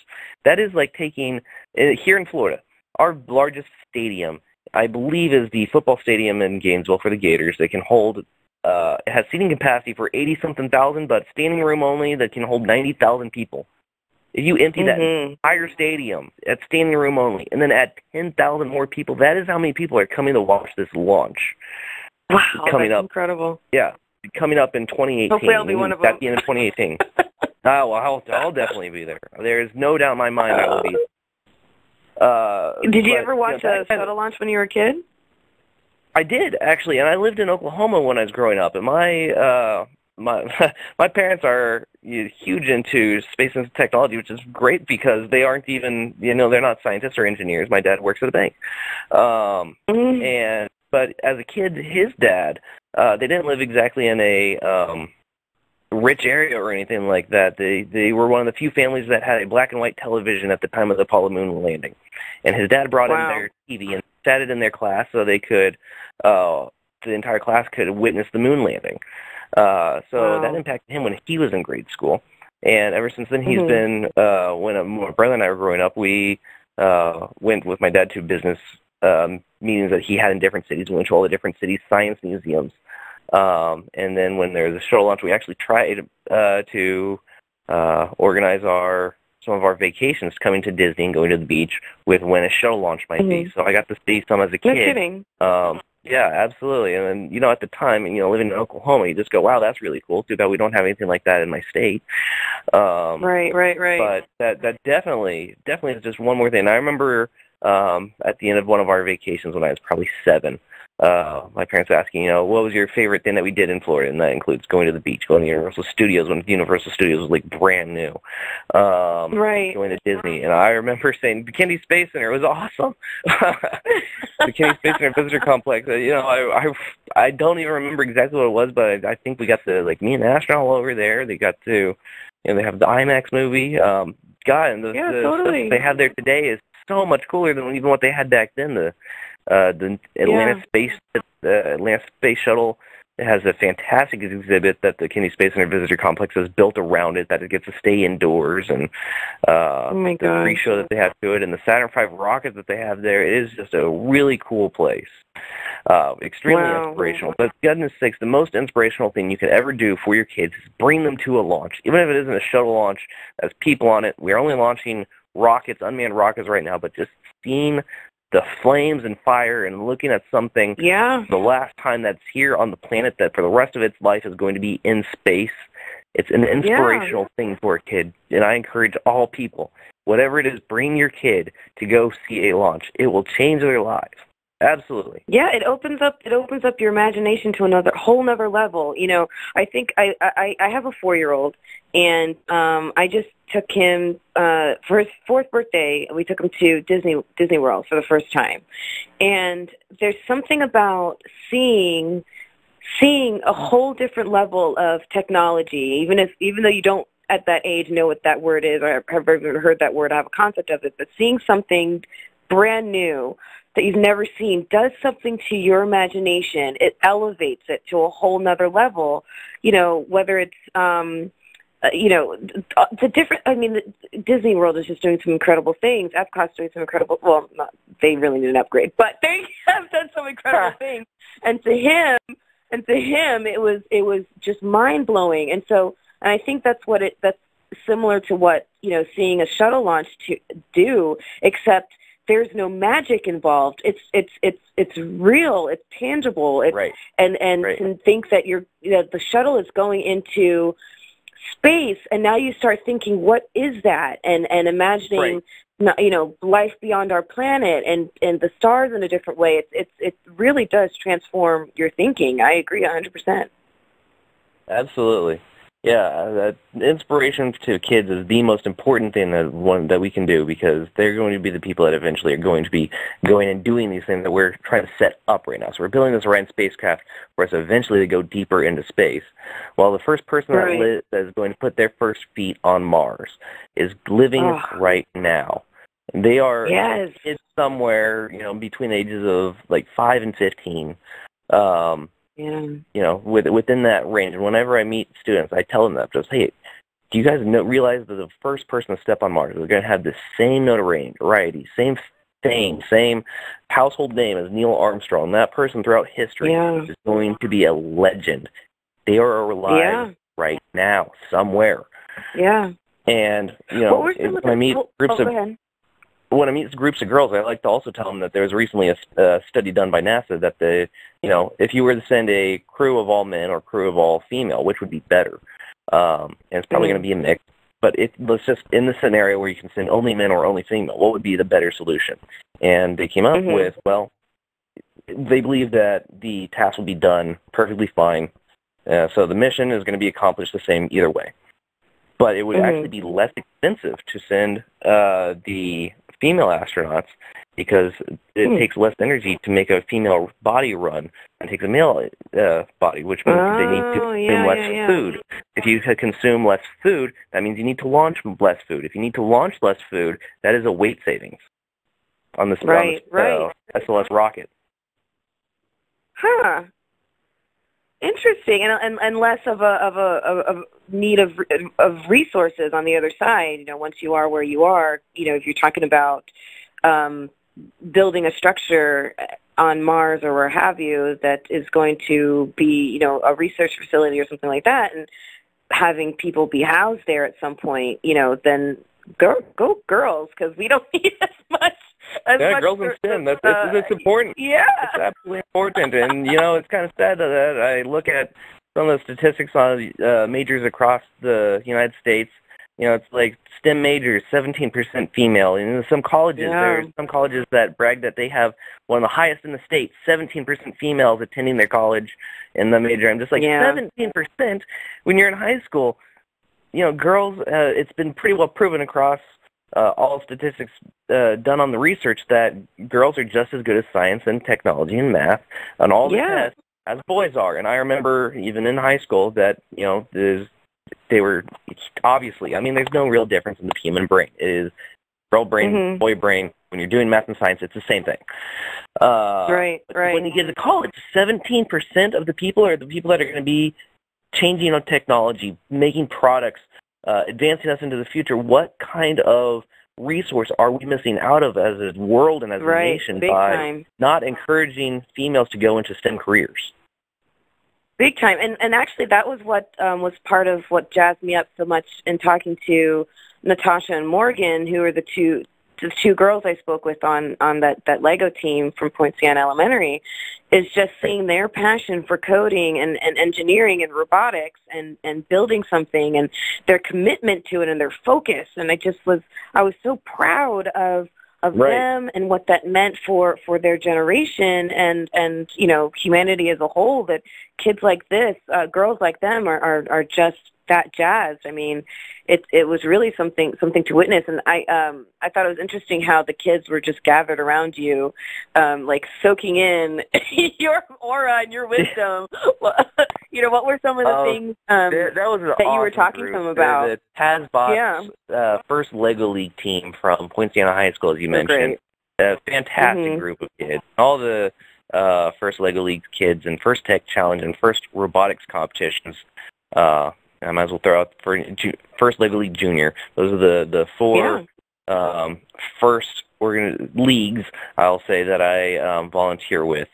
That is like taking, uh, here in Florida, our largest stadium I believe is the football stadium in Gainesville for the Gators. They can hold uh, it has seating capacity for eighty something thousand, but standing room only that can hold ninety thousand people. If you empty that Mhm. entire stadium at standing room only, and then add ten thousand more people, that is how many people are coming to watch this launch. Wow, coming up. incredible. Yeah, coming up in 2018. Hopefully I'll be one of them. At the end of 2018. oh, well, I'll, I'll definitely be there. There is no doubt in my mind I will be. Uh, Did you but, ever watch know, a that kind of- shuttle launch when you were a kid? I did actually, and I lived in Oklahoma when I was growing up. And my uh, my my parents are huge into space and technology, which is great because they aren't even you know they're not scientists or engineers. My dad works at a bank, um, Mhm. and but as a kid, his dad uh, they didn't live exactly in a um, rich area or anything like that. They they were one of the few families that had a black and white television at the time of the Apollo moon landing, and his dad brought Wow. in their TV and sat it in their class so they could uh, the entire class could witness the moon landing. Uh, so Wow. that impacted him when he was in grade school, and ever since then he's Mhm. been. Uh, when uh, my brother and I were growing up, we uh, went with my dad to business um, meetings that he had in different cities. We went to all the different cities' science museums. Um, and then when there was a shuttle launch, we actually tried uh, to uh, organize our some of our vacations coming to Disney and going to the beach with when a shuttle launch might be. Mhm. So I got to see some as a kid. No kid. kidding. Um, yeah, absolutely. And then, you know, at the time, you know, living in Oklahoma, you just go, wow, that's really cool. Too bad we don't have anything like that in my state. Um, Right, right, right. but that that definitely definitely is just one more thing. I remember um, at the end of one of our vacations when I was probably seven, uh, my parents asking, you know, what was your favorite thing that we did in Florida, and that includes going to the beach, going to Universal Studios when Universal Studios was like brand new, um, Right. going to Disney, and I remember saying the Kennedy Space Center was awesome. the Kennedy Space Center Visitor Complex. Uh, you know, I, I I don't even remember exactly what it was, but I, I think we got to like me and Ashton all over there. They got to, you know, they have the IMAX movie. Um, God, and the, Yeah, the stuff totally. they have there today is so much cooler than even what they had back then. The uh, the Atlantis Yeah. Space the Atlantis Space Shuttle has a fantastic exhibit that the Kennedy Space Center Visitor Complex has built around it that it gets to stay indoors and uh, Oh the God. pre-show that they have to it and the Saturn V rocket that they have there. It is just a really cool place. Uh, extremely Wow. inspirational. But goodness sakes, the most inspirational thing you could ever do for your kids is bring them to a launch. Even if it isn't a shuttle launch, has people on it. We're only launching rockets, unmanned rockets right now, but just seeing the flames and fire and looking at something Yeah. the last time that's here on the planet that for the rest of its life is going to be in space. It's an inspirational thing for a kid, and I encourage all people, whatever it is, bring your kid to go see a launch. It will change their lives. Absolutely. Yeah, it opens up it opens up your imagination to another whole nother level. You know, I think I I, I have a four year old and um I just took him uh for his fourth birthday we took him to Disney Disney World for the first time. And there's something about seeing seeing a whole different level of technology, even if even though you don't at that age know what that word is or have ever heard that word, have a concept of it, but seeing something brand new that you've never seen does something to your imagination. It elevates it to a whole nother level. You know, whether it's um uh, you know the different. I mean, the, Disney World is just doing some incredible things. Epcot's doing some incredible. Well, not, they really need an upgrade, but they have done some incredible things. And to him, and to him, it was it was just mind blowing. And so, and I think that's what it that's similar to what you know seeing a shuttle launch to do, except there's no magic involved. It's it's it's it's real. It's tangible. It's, Right. And and Right. to think that you're that the shuttle is going into space and now you start thinking what is that and and imagining Right. you know life beyond our planet and and the stars in a different way it's it's it really does transform your thinking i agree a 100% Absolutely. Yeah, that inspiration to kids is the most important thing that one that we can do because they're going to be the people that eventually are going to be going and doing these things that we're trying to set up right now. So we're building this Orion spacecraft for us eventually to go deeper into space. While the first person Right. that, li- that is going to put their first feet on Mars is living Oh. right now. They are yes kids somewhere, you know, between the ages of like five and fifteen. Um, yeah you know, with, within that range. And whenever I meet students, I tell them that just, hey, do you guys know, realize that the first person to step on Mars is going to have the same notoriety, same fame, mm. same household name as Neil Armstrong? That person throughout history Yeah. is going to be a legend. They are alive Yeah. right now somewhere. yeah And you know, were some if- of when I meet groups oh, of. When I meet groups of girls, I like to also tell them that there was recently a uh, study done by NASA that the, you know, if you were to send a crew of all men or crew of all female, which would be better? Um, and it's probably Mm. going to be a mix. But it, let's just in the scenario where you can send only men or only female, what would be the better solution? And they came up Mhm. with, well, they believe that the task will be done perfectly fine. Uh, so the mission is going to be accomplished the same either way. But it would Mhm. actually be less expensive to send uh, the female astronauts because it Hmm. takes less energy to make a female body run than it takes a male uh, body, which means they need to Oh, consume yeah, less yeah, yeah. food. If you consume less food, that means you need to launch less food. If you need to launch less food, that is a weight savings on the, Right, on uh, right. SLS rocket. Huh. Interesting, and and and less of a of a of, of need of of resources on the other side. You know, once you are where you are, you know, if you're talking about um, building a structure on Mars or where have you that is going to be, you know, a research facility or something like that, and having people be housed there at some point, you know, then go go girls because we don't need as much. As Yeah, girls in STEM. That's uh, important. Yeah. It's absolutely important, and you know it's kind of sad that I look at some of the statistics on uh, majors across the United States. You know, it's like STEM majors, 17% female. And in some colleges, Yeah. there are some colleges that brag that they have one of the highest in the state, 17% females attending their college in the major. I'm just like, Yeah. 17% when you're in high school. You know, girls, uh, it's been pretty well proven across uh, all statistics uh, done on the research that girls are just as good at science and technology and math on all the Yeah. tests as boys are. And I remember even in high school that you know there's, they were obviously. I mean, there's no real difference in the human brain. It is girl brain, Mhm. boy brain. When you're doing math and science, it's the same thing. Uh, right, right. When you get to college, 17% of the people are the people that are going to be changing on technology, making products, uh, advancing us into the future. What kind of resource are we missing out of as a world and as a nation by time. not encouraging females to go into STEM careers? Big time. And and actually that was what um was part of what jazzed me up so much in talking to Natasha and Morgan, who are the two the two girls I spoke with on on that that Lego team from Poinciana Elementary, is just seeing their passion for coding and, and engineering and robotics and and building something and their commitment to it and their focus. And I just was I was so proud of of Right. them and what that meant for for their generation and and you know humanity as a whole that kids like this uh, girls like them are, are are just that jazzed i mean it it was really something something to witness and i um i thought it was interesting how the kids were just gathered around you um like soaking in your aura and your wisdom you know what were some of the Oh, things um There- that was that you were talking group. to them The- about. The Tazbots Yeah. uh, first Lego League team from Poinciana High School, as you They're mentioned. A fantastic Mhm. group of kids. All the uh, first Lego League kids and first Tech Challenge and first robotics competitions. Uh, I might as well throw out for first Lego League Junior. Those are the the four um, first organ- leagues I'll say that I um, volunteer with.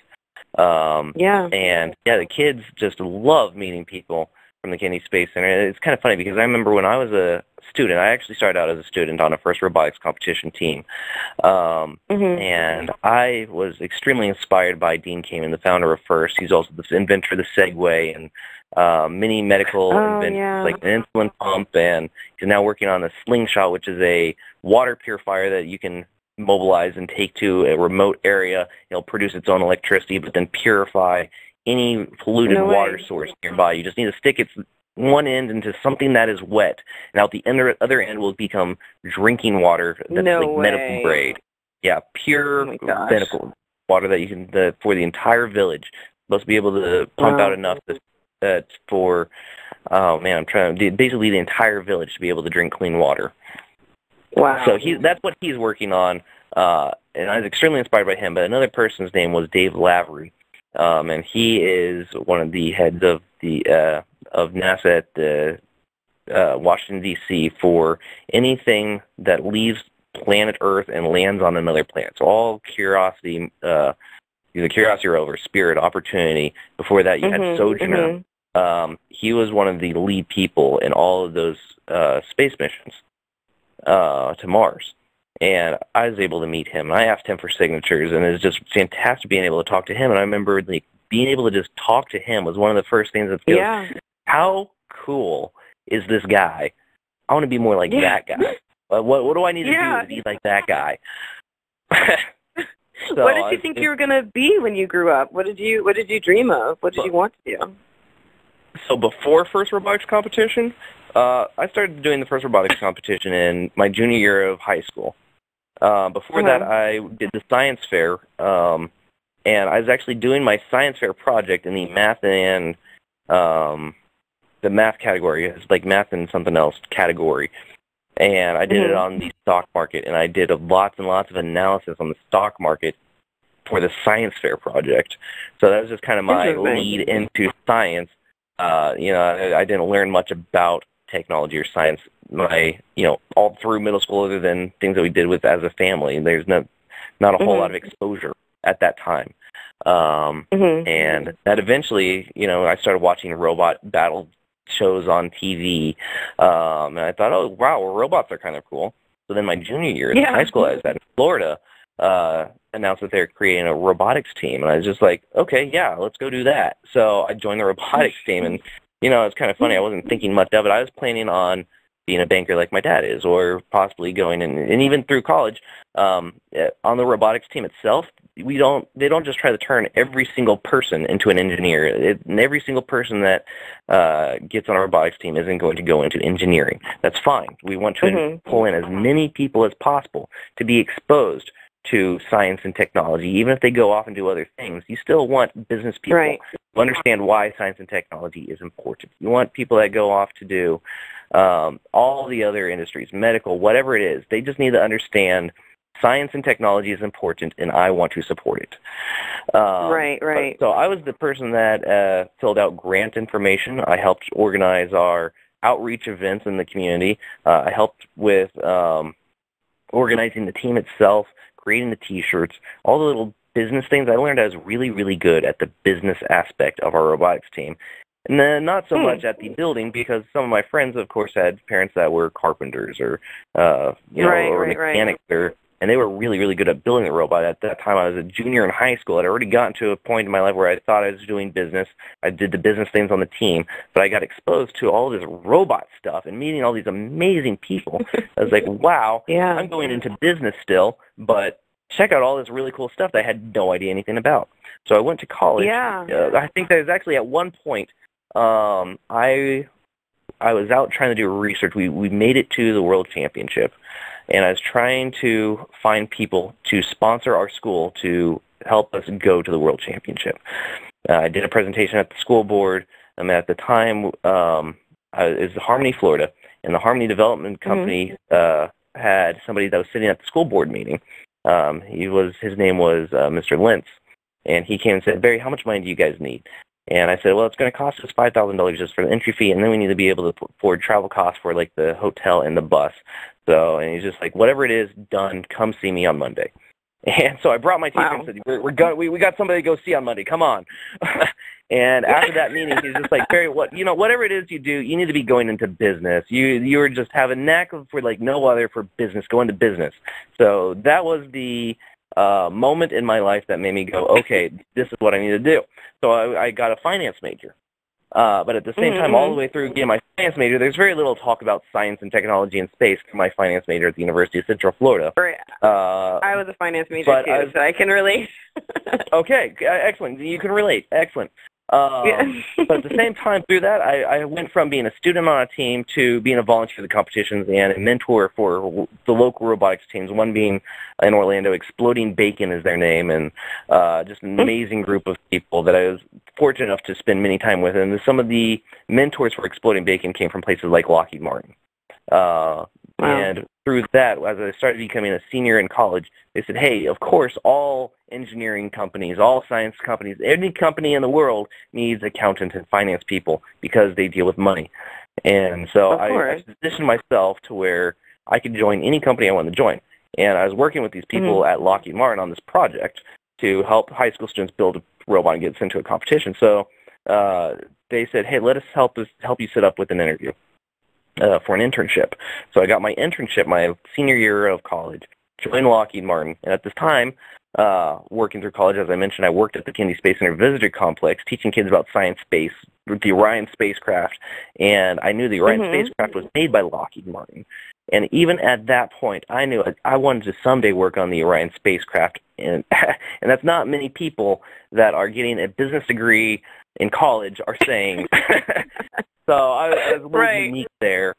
Um, yeah and yeah, the kids just love meeting people from the Kennedy Space Center. It's kind of funny because I remember when I was a student, I actually started out as a student on a first robotics competition team. Um, Mhm. and I was extremely inspired by Dean Kamen, the founder of FIRST. He's also the inventor of the Segway and uh, many medical Oh, inventions yeah. like an insulin pump, and he's now working on a Slingshot, which is a water purifier that you can mobilize and take to a remote area. It'll produce its own electricity, but then purify any polluted No water source nearby. You just need to stick its one end into something that is wet, and out the other other end will become drinking water that's No like way. medical grade. Yeah, pure Oh medical water that you can the, for the entire village. To be able to pump Wow. out enough that, that for oh man, I'm trying to basically the entire village to be able to drink clean water. Wow. So he that's what he's working on, uh, and I was extremely inspired by him. But another person's name was Dave Lavery, um, and he is one of the heads of the uh, of NASA at the uh, Washington D.C. for anything that leaves planet Earth and lands on another planet. So all Curiosity, uh, the Curiosity rover, Spirit, Opportunity. Before that, you Mhm, had Sojourner. mhm. Um, he was one of the lead people in all of those uh, space missions uh, to Mars. And I was able to meet him. And I asked him for signatures, and it was just fantastic being able to talk to him. And I remember like being able to just talk to him was one of the first things that goes, Yeah. how cool is this guy? I want to be more like Yeah. that guy. What what do I need to Yeah. do to be like that guy? So what did you think you were gonna be when you grew up? What did you What did you dream of? What did you want to do? So before first robotics competition, uh, I started doing the first robotics competition in my junior year of high school. Uh, before that, Uh-huh. I did the science fair, um, and I was actually doing my science fair project in the math and um, the math category. It's like math and something else category. And I did it Mhm. on the stock market, and I did a lots and lots of analysis on the stock market for the science fair project. So that was just kind of my lead into science. Uh, you know, I, I didn't learn much about technology or science. My, you know, all through middle school, other than things that we did with as a family, there's not not a whole Mhm. lot of exposure at that time. Um, Mm-hmm. and that eventually, you know, I started watching robot battle shows on TV, um, and I thought, oh wow, well, robots are kind of cool. So then my junior year in high school, I was at in Florida, uh, announced that they're creating a robotics team, and I was just like, okay, yeah, let's go do that. So I joined the robotics team, and you know, it's kind of funny. I wasn't thinking much of it. I was planning on being a banker like my dad is, or possibly going in, and even through college, um, eh, on the robotics team itself, we don't they don't just try to turn every single person into an engineer. It, and every single person that uh, gets on our robotics team isn't going to go into engineering. That's fine. We want to Mhm. pull in as many people as possible to be exposed to science and technology. Even if they go off and do other things, you still want business people Right. to understand why science and technology is important. You want people that go off to do um, all the other industries, medical, whatever it is. They just need to understand science and technology is important, and I want to support it. Um, Right, right. So I was the person that uh, filled out grant information. I helped organize our outreach events in the community. Uh, I helped with um, organizing the team itself, creating the T-shirts, all the little business things. I learned I was really, really good at the business aspect of our robotics team. And then not so Hmm. much at the building because some of my friends, of course, had parents that were carpenters or, uh, you know, Right, or right, right. mechanics or and they were really, really good at building the robot. At that time, I was a junior in high school. I'd already gotten to a point in my life where I thought I was doing business. I did the business things on the team, but I got exposed to all this robot stuff and meeting all these amazing people. I was like, wow, Yeah. I'm going into business still, but check out all this really cool stuff that I had no idea anything about. So I went to college. Yeah. Uh, I think that was actually at one point, um, I I was out trying to do research. We we made it to the world championship, and I was trying to find people to sponsor our school to help us go to the world championship. Uh, I did a presentation at the school board. Um, at the time, um, I, it was Harmony, Florida, and the Harmony Development Company uh, had somebody that was sitting at the school board meeting. Um, he was his name was uh, Mr. Lentz, and he came and said, Barry, how much money do you guys need? And I said, well, it's going to cost us five thousand dollars just for the entry fee, and then we need to be able to afford travel costs for like the hotel and the bus. So, and he's just like, whatever it is, done. Come see me on Monday. And so I brought my teacher Wow. and said, we're, we're we, we got somebody to go see on Monday. Come on. And after that meeting, he's just like, Barry, what you know, whatever it is you do, you need to be going into business. You you are just have a knack for like no other for business. going into business. So that was the uh, moment in my life that made me go, okay, this is what I need to do. So I, I got a finance major. Uh, but at the same mm-hmm. time, all the way through getting my finance major, there's very little talk about science and technology and space for my finance major at the University of Central Florida. Uh, I was a finance major too, I, so I can relate. okay, excellent. You can relate. Excellent. Um, yeah. but at the same time, through that, I, I went from being a student on a team to being a volunteer for the competitions and a mentor for the local robotics teams. One being in Orlando, Exploding Bacon is their name, and uh, just an amazing group of people that I was fortunate enough to spend many time with. And some of the mentors for Exploding Bacon came from places like Lockheed Martin. Uh, Wow. And through that, as I started becoming a senior in college, they said, hey, of course, all engineering companies, all science companies, any company in the world needs accountants and finance people because they deal with money. And so I, I positioned myself to where I could join any company I wanted to join. And I was working with these people mm-hmm. at Lockheed Martin on this project to help high school students build a robot and get sent to a competition. So uh, they said, hey, let us help us help you set up with an interview uh, for an internship. So I got my internship my senior year of college, joined Lockheed Martin, and at this time, uh, working through college, as I mentioned, I worked at the Kennedy Space Center Visitor Complex, teaching kids about science space, the Orion spacecraft, and I knew the Orion mm-hmm. spacecraft was made by Lockheed Martin. And even at that point, I knew I wanted to someday work on the Orion spacecraft, and and that's not many people that are getting a business degree in college are saying. so I, I was a little right. unique there.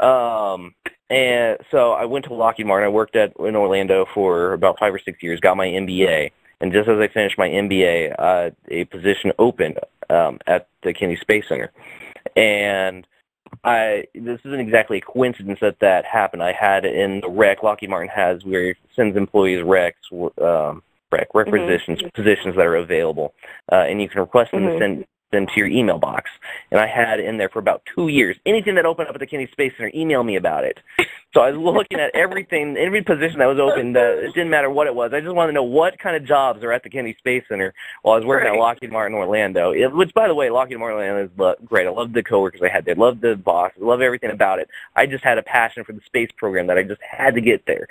Um, and so I went to Lockheed Martin. I worked at in Orlando for about five or six years. Got my MBA, and just as I finished my MBA, uh, a position opened um, at the Kennedy Space Center, and I this isn't exactly a coincidence that that happened. I had in the rec Lockheed Martin has where it sends employees recs um, rec rec mm-hmm. positions positions that are available, uh, and you can request them mm-hmm. to send them to your email box. And I had in there for about two years. Anything that opened up at the Kennedy Space Center, email me about it. So I was looking at everything, every position that was open. That it didn't matter what it was. I just wanted to know what kind of jobs are at the Kennedy Space Center while I was working right. at Lockheed Martin Orlando. It, which, by the way, Lockheed Martin Orlando is lo- great. I love the coworkers I had there. Love the boss. I love everything about it. I just had a passion for the space program that I just had to get there.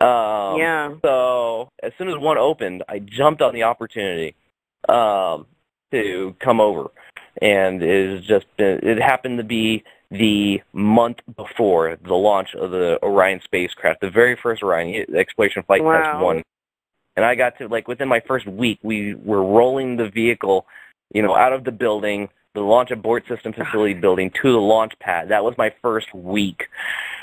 Um, yeah. So as soon as one opened, I jumped on the opportunity. Um, to come over, and it is just it happened to be the month before the launch of the Orion spacecraft, the very first Orion exploration flight wow. test one. And I got to like within my first week, we were rolling the vehicle, you know, out of the building, the launch abort system facility building to the launch pad. That was my first week.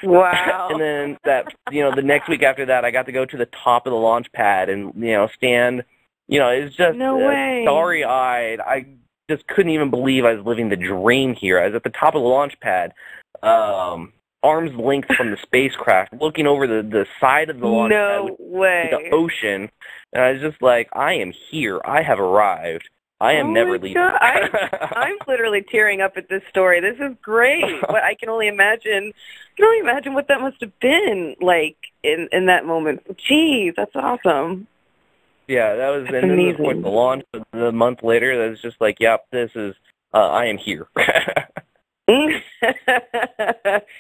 Wow. and then that, you know, the next week after that, I got to go to the top of the launch pad and you know stand you know, it's just no uh, starry-eyed. I just couldn't even believe I was living the dream here. I was at the top of the launch pad, um, arm's length from the spacecraft, looking over the the side of the launch no pad, way. the ocean, and I was just like, I am here. I have arrived. I am oh never leaving. I, I'm literally tearing up at this story. This is great. But I can only imagine. I can only imagine what that must have been like in in that moment. Geez, that's awesome. Yeah, that was That's and amazing. then the, the launch the month later. That was just like, yep, this is uh, I am here.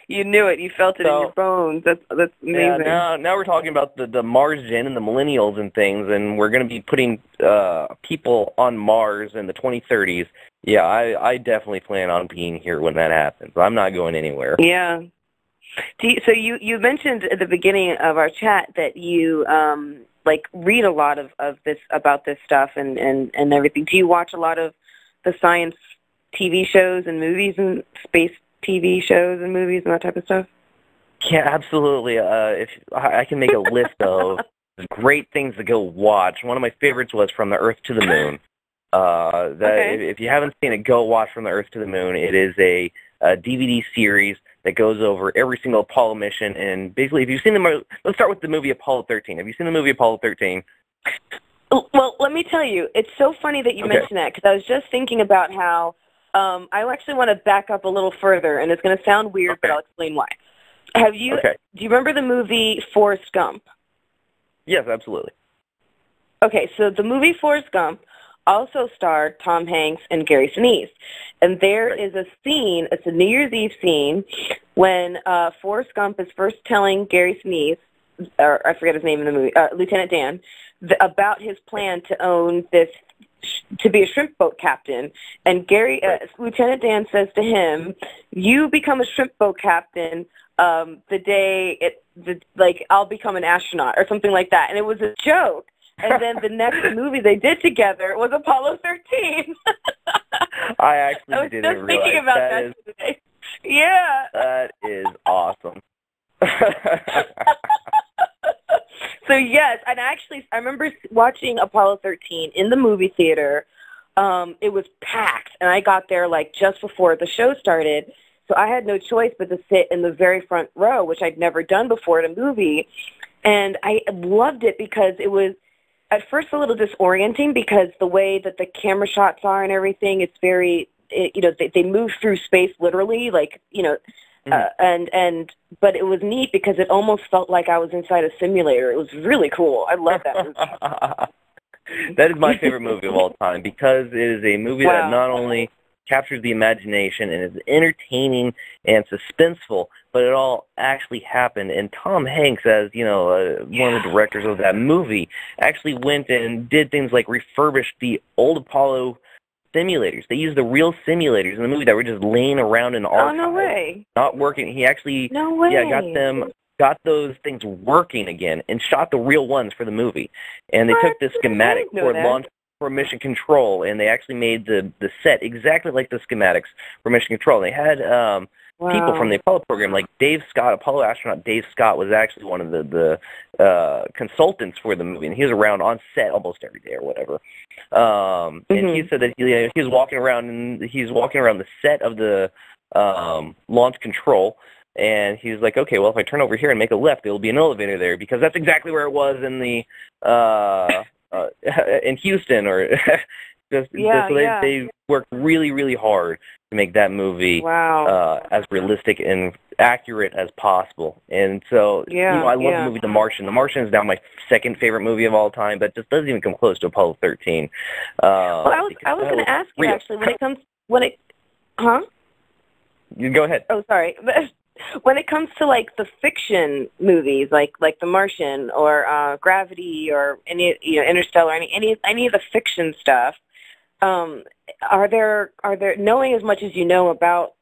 you knew it. You felt it so, in your bones. That's that's amazing. Yeah, now now we're talking about the the Mars Gen and the millennials and things, and we're going to be putting uh, people on Mars in the 2030s. Yeah, I I definitely plan on being here when that happens. I'm not going anywhere. Yeah. You, so you you mentioned at the beginning of our chat that you um like read a lot of of this about this stuff and and and everything. Do you watch a lot of the science TV shows and movies and space TV shows and movies and that type of stuff? Yeah, absolutely. Uh, if I can make a list of great things to go watch, one of my favorites was From the Earth to the Moon. Uh, that okay. if you haven't seen it, go watch From the Earth to the Moon. It is a, a DVD series that goes over every single Apollo mission. And basically, if you've seen the movie, let's start with the movie Apollo 13. Have you seen the movie Apollo 13? Well, let me tell you, it's so funny that you okay. mentioned that because I was just thinking about how um, I actually want to back up a little further, and it's going to sound weird, okay. but I'll explain why. Have you? Okay. Do you remember the movie Forrest Gump? Yes, absolutely. Okay, so the movie Forrest Gump also starred Tom Hanks and Gary Sinise. And there is a scene, it's a New Year's Eve scene, when uh, Forrest Gump is first telling Gary Sinise, or I forget his name in the movie, uh, Lieutenant Dan, th- about his plan to own this to be a shrimp boat captain. And Gary uh, Lieutenant Dan says to him you become a shrimp boat captain um the day it the like I'll become an astronaut or something like that. And it was a joke and then the next movie they did together was Apollo 13 I actually I was didn't just thinking about that that is today yeah that is awesome. so yes, and actually, I remember watching Apollo 13 in the movie theater. Um, it was packed, and I got there like just before the show started. So I had no choice but to sit in the very front row, which I'd never done before in a movie. And I loved it because it was at first a little disorienting because the way that the camera shots are and everything, it's very, it, you know, they, they move through space literally, like, you know, uh, and and but it was neat because it almost felt like I was inside a simulator. It was really cool. I love that movie. that is my favorite movie of all time because it is a movie Wow. that not only captures the imagination and is entertaining and suspenseful, but it all actually happened. And Tom Hanks, as you know, uh, one of the directors of that movie, actually went and did things like refurbish the old Apollo simulators. They used the real simulators in the movie that were just laying around in the oh archive, no way! not working. He actually No way! yeah, got them got those things working again and shot the real ones for the movie. And they What? took the schematic I didn't know for that. launch for Mission Control and they actually made the the set exactly like the schematics for Mission Control. They had um people from the Apollo program like Dave Scott, Apollo astronaut Dave Scott was actually one of the the uh consultants for the movie and he was around on set almost every day or whatever. Um and he Mhm. said that he, he was walking around and he's walking around the set of the um launch control and he's like, okay, well, if I turn over here and make a left, there'll be an elevator there because that's exactly where it was in the uh, uh in Houston or just Yeah, so they yeah. they worked really really hard to make that movie Wow. uh as realistic and accurate as possible. And so Yeah, you know, I love yeah. the movie The Martian. The Martian is now my second favorite movie of all time, but just doesn't even come close to Apollo 13. Uh, well, I was I was going to ask you real. actually when it comes when it, huh? You go ahead. Oh, sorry. when it comes to like the fiction movies, like like The Martian or uh, Gravity or any you know Interstellar, any any any of the fiction stuff, um, are there are there knowing as much as you know about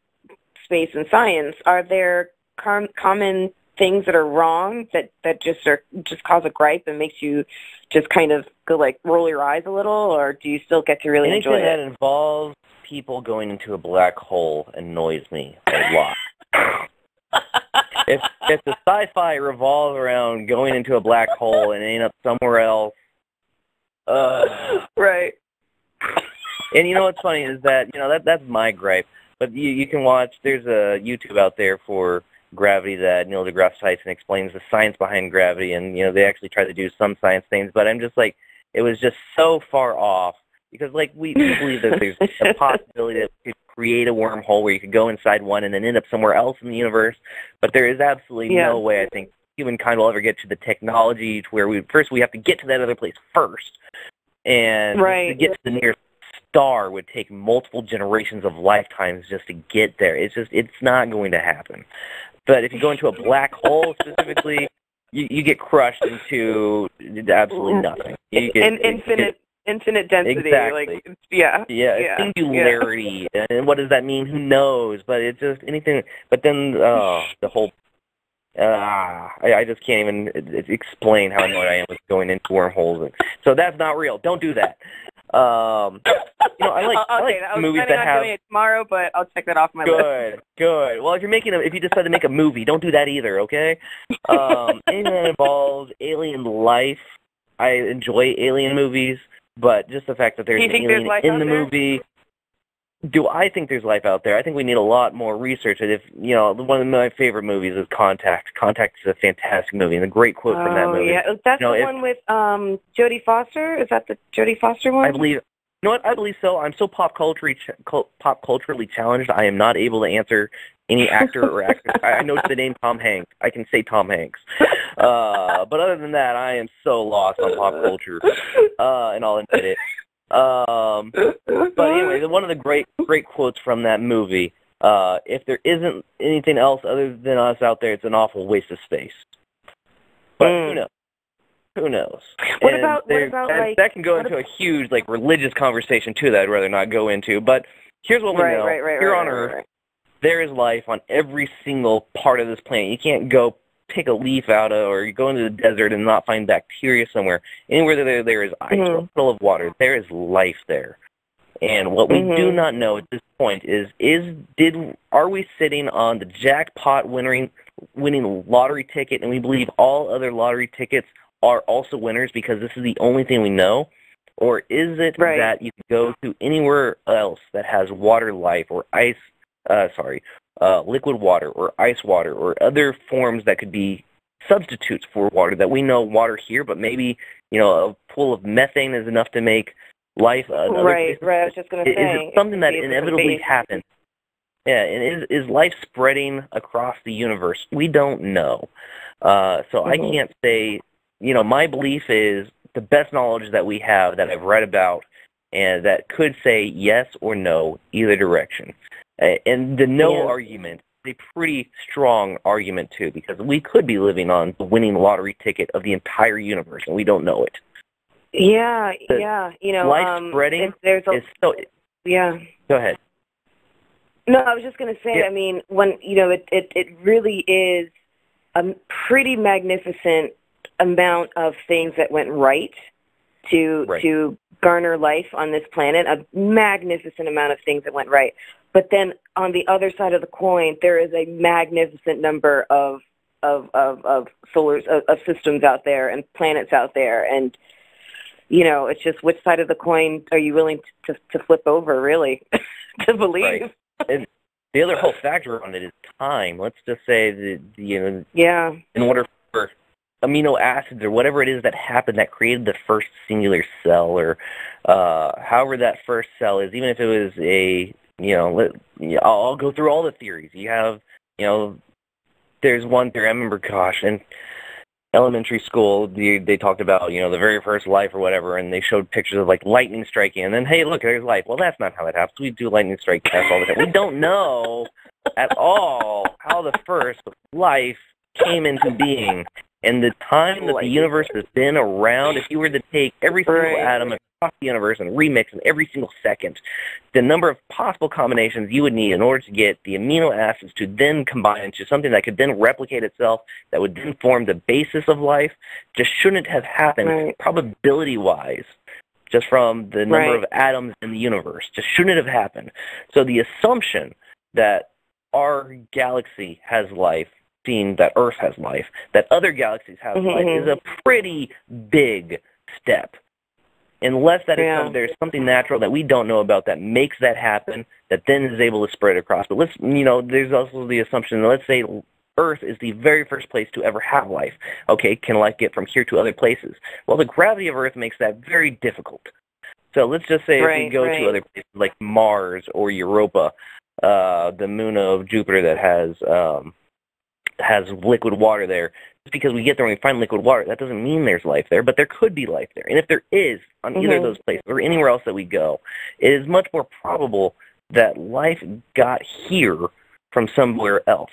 space and science, are there com- common things that are wrong that that just are just cause a gripe and makes you just kind of go like roll your eyes a little, or do you still get to really Anything enjoy that it? involves people going into a black hole annoys me a lot. if if the sci-fi revolves around going into a black hole and ending up somewhere else, uh, right. And you know what's funny is that you know that that's my gripe. But you you can watch. There's a YouTube out there for gravity that Neil deGrasse Tyson explains the science behind gravity, and you know they actually try to do some science things. But I'm just like, it was just so far off because like we, we believe that there's a possibility that we could create a wormhole where you could go inside one and then end up somewhere else in the universe. But there is absolutely Yeah. no way I think humankind will ever get to the technology to where we first we have to get to that other place first, and to get to the nearest star would take multiple generations of lifetimes just to get there. It's just it's not going to happen. But if you go into a black hole specifically, you, you get crushed into absolutely nothing. You get, In, infinite infinite density. Exactly. Like yeah. yeah, yeah, singularity. And what does that mean? Who knows? But it's just anything. But then uh, the whole. Ah, I, I just can't even uh, explain how annoyed I am with going into wormholes. So that's not real. Don't do that. Um, you know, I like I like okay, I was movies that have doing it tomorrow, but I'll check that off my list. good, good. Well, if you're making a, if you decide to make a movie, don't do that either. Okay. Um, anything that involves alien life, I enjoy alien movies, but just the fact that there's an think there's life in the there? movie. Do I think there's life out there? I think we need a lot more research. And if you know, one of my favorite movies is Contact. Contact is a fantastic movie, and a great quote from that oh movie. yeah, that's You know, the if- one with um Jodie Foster. Is that the Jodie Foster one? I believe. You know what? I believe so. I'm so pop culturally pop culturally challenged. I am not able to answer any actor or actress. I I know the name Tom Hanks. I can say Tom Hanks. Uh, but other than that, I am so lost on pop culture, uh, and I'll admit it. Um, but anyway, one of the great great quotes from that movie. Uh, if there isn't anything else other than us out there, it's an awful waste of space. But Mm. who knows? Who knows? What And about- what about, that, like- that can go into a huge like religious conversation too that I'd rather not go into. But here's what we right, know: right, right, here on Earth, there is life on every single part of this planet. You can't go pick a leaf out of or you go into the desert and not find bacteria somewhere. Anywhere that there, there is ice Mhm. puddle of water, there is life there. And what we do Mhm. not know at this point is is did are we sitting on the jackpot winning winning lottery ticket and we believe all other lottery tickets are also winners because this is the only thing we know? Or is it Right. that you can go to anywhere else that has water life or ice uh sorry, uh liquid water or ice water or other forms that could be substitutes for water that we know water here, but maybe, you know, a pool of methane is enough to make life uh, Right, place. right. I was just going to say. Is it something that inevitably happens? Yeah, and is is life spreading across the universe? We don't know. Uh, so I Mhm. can't say. You know, my belief is the best knowledge that we have that I've read about, and that could say yes or no either direction. And the no Yeah. argument is a pretty strong argument too, because we could be living on the winning lottery ticket of the entire universe, and we don't know it. Yeah, The yeah. You know, life um, spreading there's a It's so. yeah. Go ahead. No, I was just going to say. Yeah. I mean, when you know, it it it really is a pretty magnificent amount of things that went right to Right. to garner life on this planet. A magnificent amount of things that went right. But then on the other side of the coin, there is a magnificent number of of of, of solars of, of systems out there and planets out there and you know it's just which side of the coin are you willing to to flip over really to believe Right. And the other whole factor on it is time. Let's just say that you know, yeah in order for amino acids or whatever it is that happened that created the first singular cell, or uh, however that first cell is, even if it was a you know, let, I'll, I'll go through all the theories. You have you know, there's one theory I remember. Gosh, in elementary school, they, they talked about you know the very first life or whatever, and they showed pictures of like lightning striking, and then hey, look, there's life. Well, that's not how it happens. We do lightning strike tests all the time. We don't know at all how the first life came into being. And the time that the universe has been around, if you were to take every single Right. atom across the universe and remix in every single second, the number of possible combinations you would need in order to get the amino acids to then combine into something that could then replicate itself, that would then form the basis of life, just shouldn't have happened Right. probability-wise, just from the number Right. of atoms in the universe. Just shouldn't have happened. So the assumption that our galaxy has life, seeing that Earth has life, that other galaxies have Mhm, life, is a pretty big step. Unless that is Yeah. some, there's something natural that we don't know about that makes that happen, that then is able to spread across. But let's, you know, there's also the assumption that let's say Earth is the very first place to ever have life. Okay, can life get from here to other places? Well, the gravity of Earth makes that very difficult. So let's just say if we go right. to other places like Mars or Europa, uh, the moon of Jupiter that has um, has liquid water there. Just because we get there and we find liquid water, that doesn't mean there's life there, but there could be life there. And if there is on either of Mhm. those places or anywhere else that we go, it is much more probable that life got here from somewhere else.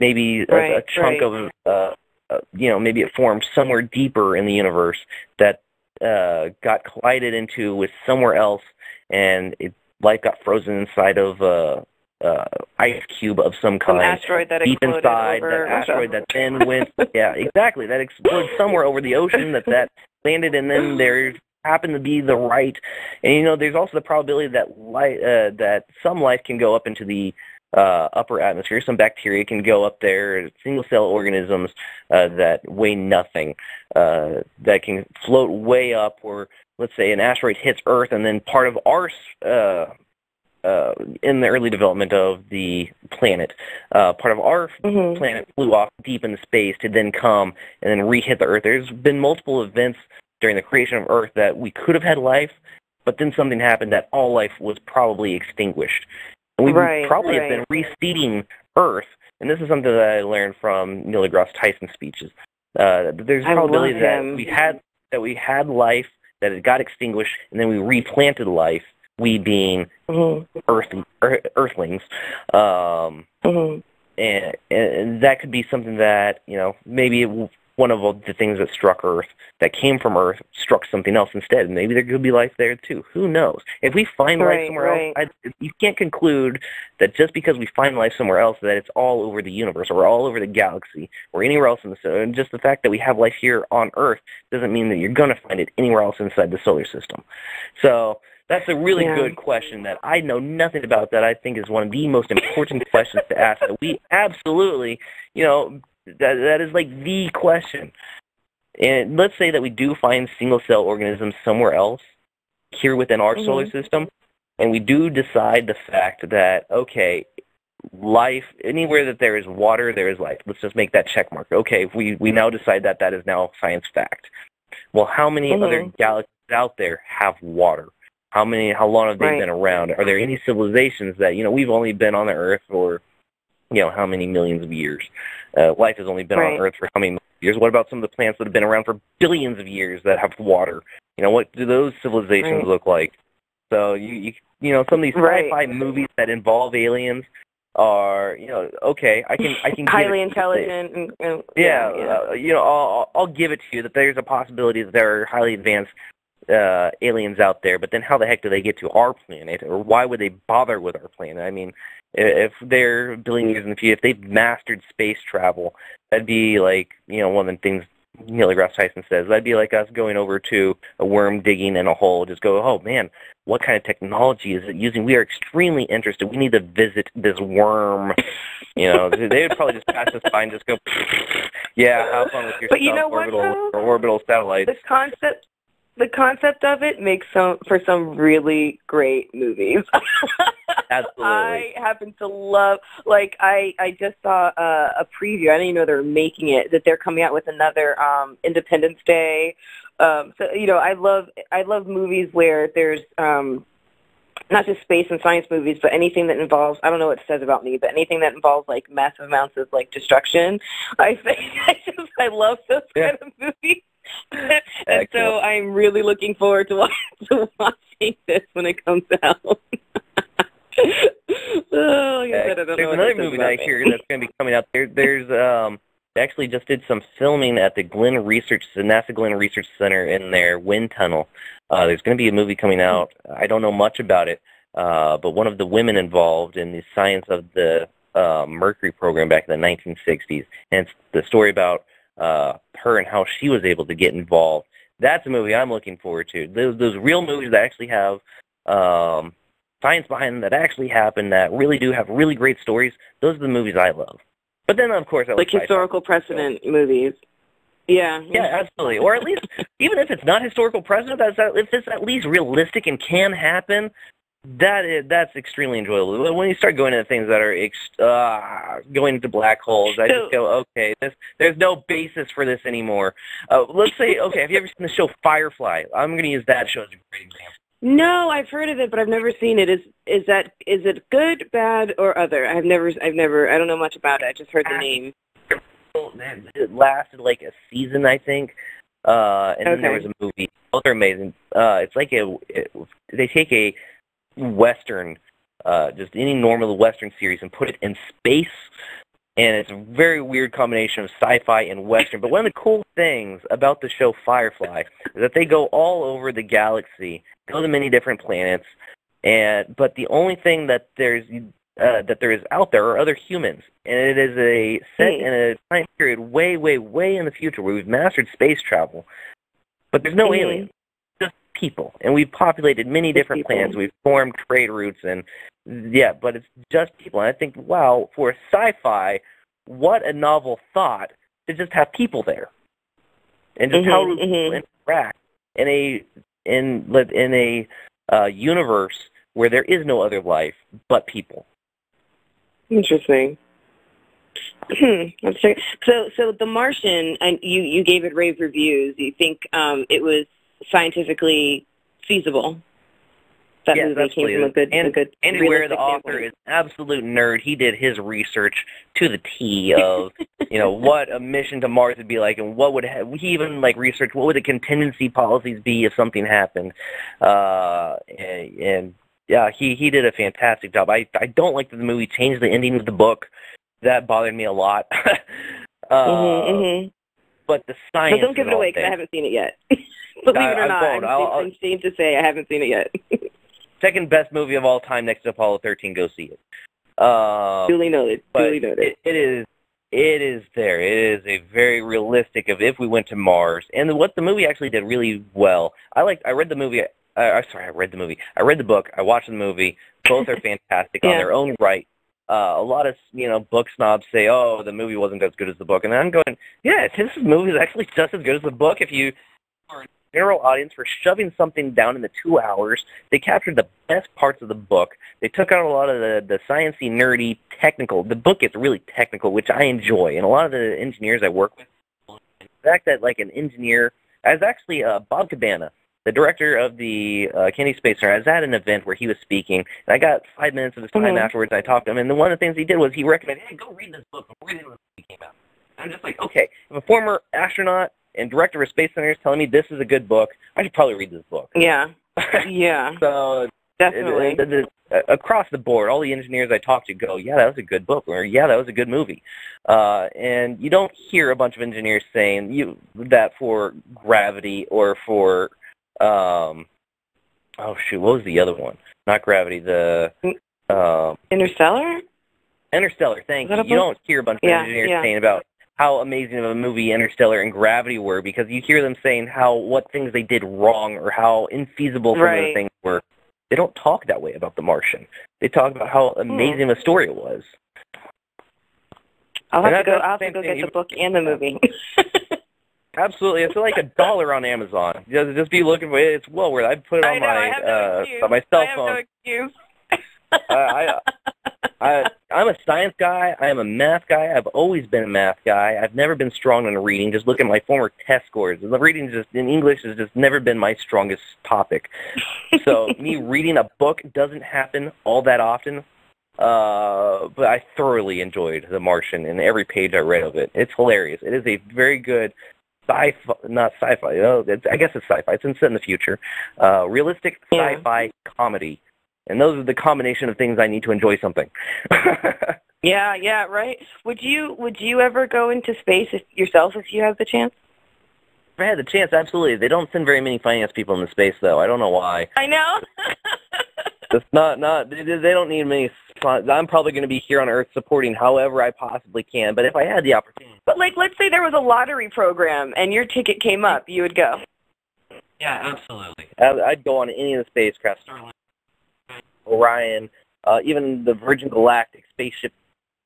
Maybe a, a chunk right. of, uh, uh, you know, maybe it formed somewhere deeper in the universe that uh, got collided into with somewhere else, and it, life got frozen inside of a uh, ice cube of some some kind asteroid that deep inside over that asteroid that then went yeah exactly that exploded somewhere over the ocean that that landed and then there happened to be the right. And you know there's also the probability that light uh, that some life can go up into the uh, upper atmosphere. Some bacteria can go up there single cell organisms uh, that weigh nothing uh, that can float way up or let's say an asteroid hits earth and then part of our uh, in the early development of the planet. Uh, part of our Mhm. planet flew off deep into space to then come and then re-hit the Earth. There's been multiple events during the creation of Earth that we could have had life, but then something happened that all life was probably extinguished. And we Right, probably right. have been reseeding Earth, and this is something that I learned from Neil deGrasse Tyson speeches. Uh, there's a probability that we had that we had life that it got extinguished, and then we replanted life. We being Mhm. earth, earth Earthlings, um, Mhm. and, and that could be something that you know maybe it, one of the things that struck Earth that came from Earth struck something else instead. Maybe there could be life there too. Who knows? If we find life somewhere right. else, I, you can't conclude that just because we find life somewhere else that it's all over the universe or all over the galaxy or anywhere else in the solar. And just the fact that we have life here on Earth doesn't mean that you're going to find it anywhere else inside the solar system. So that's a really Yeah. good question that I know nothing about that I think is one of the most important questions to ask that we absolutely, you know, that that is like the question. And let's say that we do find single cell organisms somewhere else here within our solar Mhm. system and we do decide the fact that okay, life anywhere that there is water there is life. Let's just make that check mark. Okay, we we now decide that that is now science fact. Well, how many Mhm. other galaxies out there have water? How many? How long have they Right. been around? Are there any civilizations that you know we've only been on the Earth for, you know, how many millions of years? Uh, life has only been Right. on Earth for how many years? What about some of the plants that have been around for billions of years that have water? You know, what do those civilizations Right. look like? So you you you know some of these sci-fi movies that involve aliens are you know okay I can I can Highly intelligent. And, and, Yeah, yeah. Uh, you know, I'll, I'll I'll give it to you that there's a possibility that there are highly advanced uh, aliens out there, but then how the heck do they get to our planet, or why would they bother with our planet? I mean, if they're billion years in the future, if they've mastered space travel, that'd be like you know one of the things Neil deGrasse Tyson says. That'd be like us going over to a worm digging in a hole. Just go, oh man, what kind of technology is it using? We are extremely interested. We need to visit this worm. You know, they would probably just pass us by and just go, yeah, have fun with your But you know what, orbital though? orbital satellites. the concept the concept of it makes some for some really great movies. Absolutely. I happen to love like I I just saw uh, a preview. I didn't even know they were making it that they're coming out with another um Independence Day. Um so you know, I love I love movies where there's um not just space and science movies, but anything that involves I don't know what it says about me, but anything that involves like massive amounts of like destruction. I think I just I love those Yeah. kind of movies. And Excellent. so I'm really looking forward to, wa- to watching this when it comes out. oh, like I said, I There's another movie that I hear that's going to be coming out. There, there's um, they actually just did some filming at the Glenn Research, the NASA Glenn Research Center in their wind tunnel. Uh, there's going to be a movie coming out. I don't know much about it, uh, but one of the women involved in the science of the uh, Mercury program back in the 1960s, and it's the story about uh, her and how she was able to get involved. That's a movie I'm looking forward to. Those those real movies that actually have um, science behind them that actually happen that really do have really great stories. Those are the movies I love. But then, of course, I like historical precedent movies. Yeah. Yeah, absolutely. Or at least, even if it's not historical precedent, that's if it's at least realistic and can happen. That is that's extremely enjoyable. When you start going into things that are ex- uh, going into black holes, I just go, okay, this, there's no basis for this anymore. Uh, let's say, okay, have you ever seen the show Firefly? I'm going to use that show as a great example. No, I've heard of it, but I've never seen it. Is is that is it good, bad, or other? I've never I've never I don't know much about it. I just heard the name. It lasted like a season, I think. Uh, and then there was a movie. Both are amazing. Uh, it's like a it, they take a western, uh, just any normal western series, and put it in space. And it's a very weird combination of sci-fi and western. But one of the cool things about the show Firefly is that they go all over the galaxy, go to many different planets, and but the only thing that there's uh, that there is out there are other humans, and it is a set Hmm. in a time period way, way, way in the future where we've mastered space travel, but there's no Mhm. aliens, people, and we've populated many different people. planets. We've formed trade routes, and yeah, but it's just people. And I think, wow, for sci-fi, what a novel thought to just have people there, and just how Mhm, do people mhm. interact in a in in a uh, universe where there is no other life but people. Interesting. So, so The Martian, and you you gave it rave reviews. You think um, it was scientifically feasible? that Yes, movie came absolutely. from a good, and a good Weir, realistic the author, standpoint. is an absolute nerd. He did his research to the T of, you know, what a mission to Mars would be like, and what would ha- he even like research what would the contingency policies be if something happened. Uh, and, and yeah, he he did a fantastic job. I I don't like that the movie changed the ending of the book. That bothered me a lot. uh, Mhm, mhm. But the science. But don't give it away because I haven't seen it yet. Believe I- it or I not, won't. I'm, I'll- I'm ashamed to say I haven't seen it yet. second best movie of all time next to Apollo 13. Go see it. Um, Duly noted. Duly noted. it, it is it is there. It is a very realistic of if we went to Mars, and what the movie actually did really well. I like. I read the movie. Uh, I'm sorry, I read the movie. I read the book. I watched the movie. Both are fantastic on their own right. Uh, a lot of you know book snobs say, "Oh, the movie wasn't as good as the book," and I'm going, "Yeah, this movie is actually just as good as the book." If you are general audience for shoving something down into two hours, they captured the best parts of the book. They took out a lot of the the sciencey, nerdy, technical. The book gets really technical, which I enjoy, and a lot of the engineers I work with. The fact that like an engineer, I was actually uh, Bob Cabana, the director of the uh, Kennedy Space Center. I was at an event where he was speaking, and I got five minutes of his time Mhm. afterwards. I talked to him, and then one of the things he did was he recommended, "Hey, go read this book before the movie came out." I'm just like, okay, if a former astronaut and director of Space Center is telling me this is a good book, I should probably read this book. yeah. Yeah. so Definitely. it- it- it- uh, across the board, all the engineers I talked to go, yeah, that was a good book, or yeah, that was a good movie. Uh, and you don't hear a bunch of engineers saying you that for Gravity or for, um, oh shoot, what was the other one? Not Gravity, the um, Interstellar? Interstellar. Thank you. You don't hear a bunch of Yeah, engineers yeah. saying about how amazing of a movie Interstellar and Gravity were because you hear them saying how what things they did wrong or how infeasible some of the things were. They don't talk that way about The Martian. They talk about how Hmm. amazing a story it was. I'll And have to go. I'll have to go thing. get the book and the movie. Absolutely, it's like a dollar on Amazon. Just, just be looking for it. It's well worth. it. I put it on know. my no uh, on my cell phone. I have no excuse. I, I, I, I'm a science guy. I am a math guy. I've always been a math guy. I've never been strong in reading. Just look at my former test scores. The reading just in English has just never been my strongest topic. So me reading a book doesn't happen all that often. Uh, but I thoroughly enjoyed The Martian and every page I read of it. It's hilarious. It is a very good sci-fi, not sci-fi. You know, it's, I guess it's sci-fi. It's set in the future. Uh, realistic sci-fi comedy. And those are the combination of things I need to enjoy something. Yeah, yeah, right. Would you Would you ever go into space if, yourself if you have the chance? if I had the chance, absolutely. They don't send very many finance people into space, though. I don't know why. I know. It's not not. They they don't need many. I'm probably going to be here on Earth supporting however I possibly can. But if I had the opportunity, but like, let's say there was a lottery program and your ticket came up, you would go. yeah, absolutely. I- I'd go on any of the spacecraft, Starliner, Orion, uh, even the Virgin Galactic spaceship,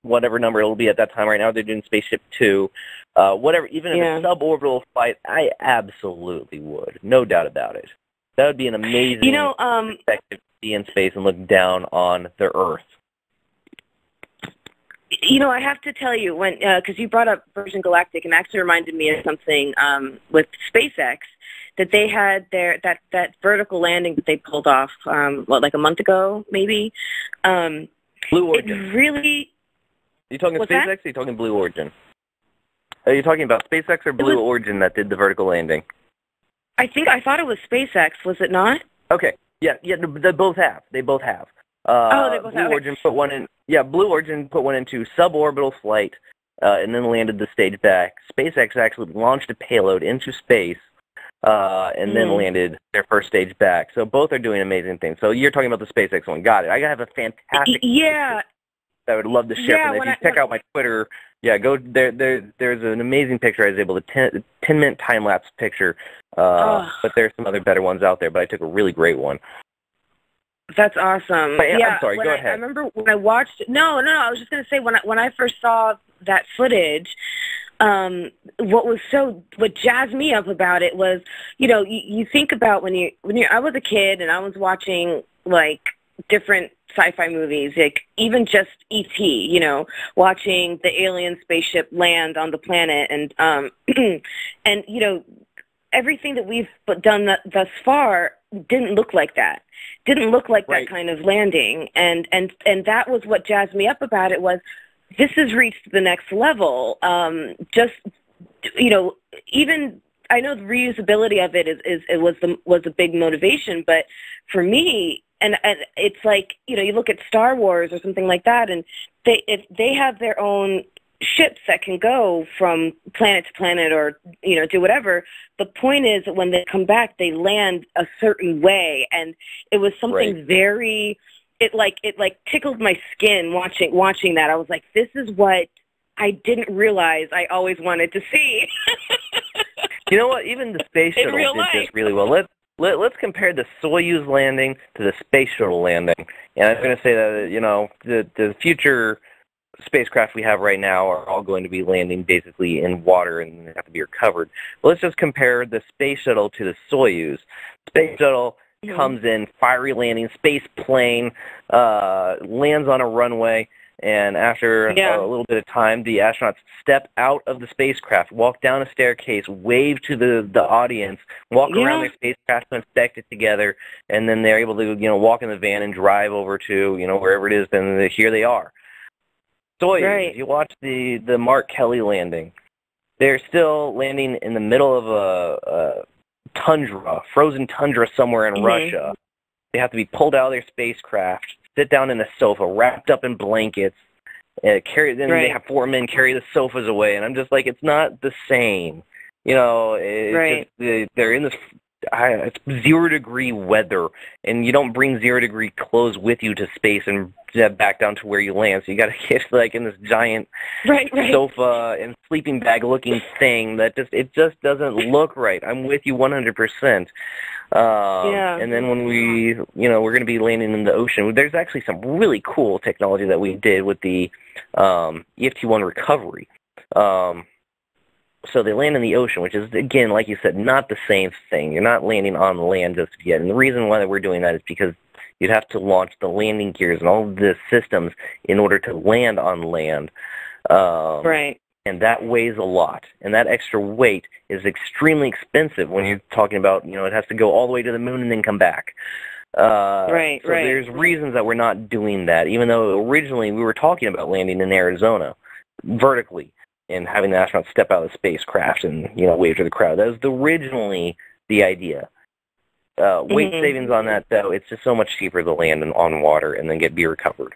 whatever number it'll be at that time. Right now, they're doing Spaceship Two, uh, whatever. Even if Yeah. it's suborbital flight, I absolutely would, no doubt about it. That would be an amazing. You know, um, perspective to be in space and look down on the Earth. you know, I have to tell you when because you brought up Virgin Galactic, and actually reminded me of something um, with SpaceX that they had their that that vertical landing that they pulled off um, what like a month ago maybe. Um, Blue it Origin. really Are you talking SpaceX that? or are you talking Blue Origin? Are you talking about SpaceX or Blue was- Origin that did the vertical landing? I think I thought it was SpaceX, was it not? Okay. Yeah, yeah, they both have. They both have. Uh, Oh, they both Blue have. Origin put one in. Yeah, Blue Origin put one into suborbital flight, uh, and then landed the stage back. SpaceX actually launched a payload into space, uh, and then Mhm. landed their first stage back. So both are doing amazing things. So you're talking about the SpaceX one. Got it. I have a fantastic. Yeah, I would love to share. Yeah, if you I- check out my Twitter, yeah, go there. There, there's an amazing picture. I was able to ten, 10 minute time lapse picture. Uh, Oh. But there's some other better ones out there. But I took a really great one. That's awesome. Wait, I'm yeah, sorry, go I, ahead. I remember when I watched. No, no, no. I was just gonna say when I when I first saw that footage, um, what was so what jazzed me up about it was, you know, you, you think about when you when you I was a kid and I was watching like different sci-fi movies, like even just E.T. You know, watching the alien spaceship land on the planet, and um, and you know, everything that we've done th- thus far didn't look like that. Didn't look like Right. that kind of landing, and and and that was what jazzed me up about it was this has reached the next level. Um, just you know, even I know the reusability of it is, is it was the was a big motivation, but for me, and and it's like you know, you look at Star Wars or something like that, and they if they have their own ships that can go from planet to planet or you know do whatever the point is that when they come back they land a certain way and it was something Right. very it like it like tickled my skin watching watching that i was like this is what i didn't realize i always wanted to see You know what? Even the space shuttle did life. this really well. Let's let, let's compare the Soyuz landing to the space shuttle landing. And I was going to say that you know the the future spacecraft we have right now are all going to be landing basically in water and have to be recovered. But let's just compare the space shuttle to the Soyuz. Space shuttle comes in, fiery landing, space plane, uh, lands on a runway, and after Yeah. a little bit of time, the astronauts step out of the spacecraft, walk down a staircase, wave to the, the audience, walk around Yeah. their spacecraft to inspect it together, and then they're able to, you know, walk in the van and drive over to, you know, wherever it is, then here they are. Soyuz, Right. you watch the, the Mark Kelly landing. They're still landing in the middle of a, a tundra, frozen tundra somewhere in Mhm. Russia. They have to be pulled out of their spacecraft, sit down in a sofa, wrapped up in blankets, uh, carry. Then they have four men carry the sofas away, and I'm just like, it's not the same. You know, it's Right. just, they're in this. It's zero degree weather, and you don't bring zero degree clothes with you to space and uh, back down to where you land. So you got to get like in this giant right right sofa and sleeping bag looking thing that just it just doesn't look right. I'm with you 100%. Um, Yeah. And then when we, you know, we're going to be landing in the ocean, there's actually some really cool technology that we did with the um, EFT1 recovery. Um, so they land in the ocean, which is again, like you said, not the same thing. You're not landing on land just yet, and the reason why we're doing that is because you'd have to launch the landing gears and all of the systems in order to land on land. Um, right and that weighs a lot. And that extra weight is extremely expensive when you're talking about, you know, it has to go all the way to the moon and then come back. Uh, Right, so right. there's reasons that we're not doing that, even though originally we were talking about landing in Arizona vertically and having the astronauts step out of the spacecraft and, you know, wave to the crowd. That was originally the idea. Uh, weight Mhm. savings on that, though, it's just so much cheaper to land in, on water and then get be recovered.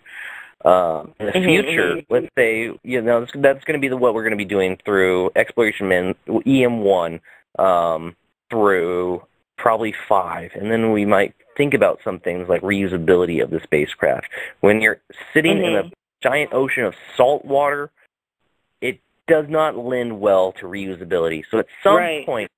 Um, in the Mhm, future, mhm. let's say you know that's, that's going to be the, what we're going to be doing through exploration min EM1 um, through probably five, and then we might think about some things like reusability of the spacecraft. When you're sitting in a Mhm. giant ocean of salt water, does not lend well to reusability. So at some Right. point,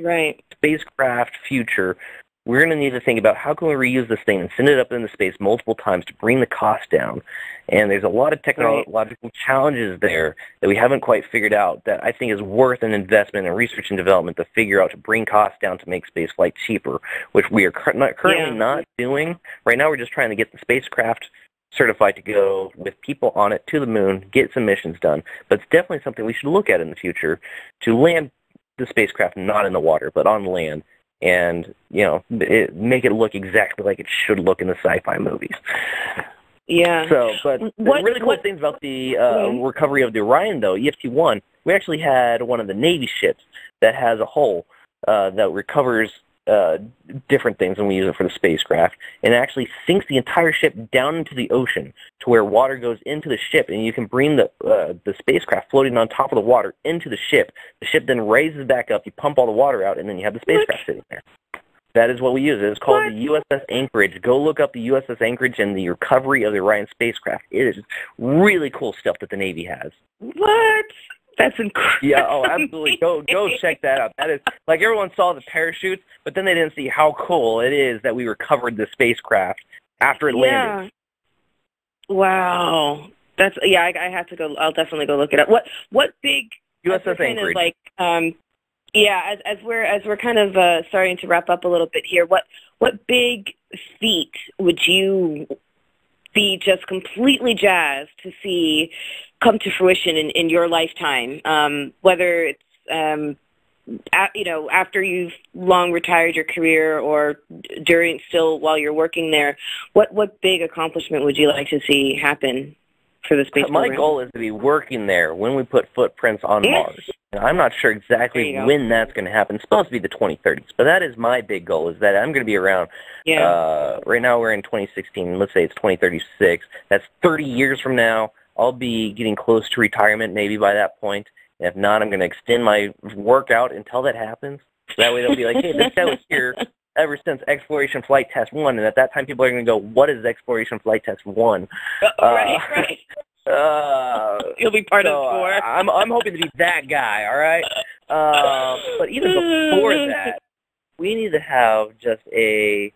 right spacecraft future, we're going to need to think about how can we reuse this thing and send it up into space multiple times to bring the cost down. And there's a lot of technological challenges there that we haven't quite figured out that I think is worth an investment in research and development to figure out to bring costs down to make spaceflight cheaper, which we are cur- not, currently Yeah. not doing. Right now we're just trying to get the spacecraft certified to go with people on it to the moon, get some missions done. But it's definitely something we should look at in the future to land the spacecraft not in the water but on land and you know it, make it look exactly like it should look in the sci-fi movies. yeah So, but the What- really cool what- things about the uh, recovery of the Orion, though, EFT-1, we actually had one of the Navy ships that has a hull uh, that recovers uh, different things, and we use it for the spacecraft, and it actually sinks the entire ship down into the ocean to where water goes into the ship, and you can bring the uh, the spacecraft floating on top of the water into the ship. The ship then raises back up, you pump all the water out, and then you have the spacecraft sitting there. That is what we use. It's called What? the USS Anchorage. Go look up the USS Anchorage and the recovery of the Orion spacecraft. It is really cool stuff that the Navy has. what that's incredible Yeah, oh, absolutely. Go go check that out. That is like everyone saw the parachutes, but then they didn't see how cool it is that we recovered the spacecraft after it landed. Yeah. Wow. That's yeah. I, I have to go. I'll definitely go look it up. What what big USS kind Anchorage. of like um yeah as as we're as we're kind of uh, starting to wrap up a little bit here. What what big feat would you be just completely jazzed to see come to fruition in, in your lifetime? Um, whether it's um, you know, after you've long retired your career or during still while you're working there, what what big accomplishment would you like to see happen for the space My program? goal is to be working there when we put footprints on Mars. I'm not sure exactly when that's going to happen. It's supposed to be the 2030s, but that is my big goal. Is that I'm going to be around. Yeah. Uh, right now we're in 2016. Let's say it's 2036. That's 30 years from now. I'll be getting close to retirement maybe by that point. And if not, I'm going to extend my workout until that happens. So that way they'll be like, hey, this guy was here ever since Exploration Flight Test 1. And at that time, people are going to go, what is Exploration Flight Test 1? right, right. Uh, You'll be part so, of four. uh, I'm I'm hoping to be that guy. All right. Uh, but even before that, we need to have just a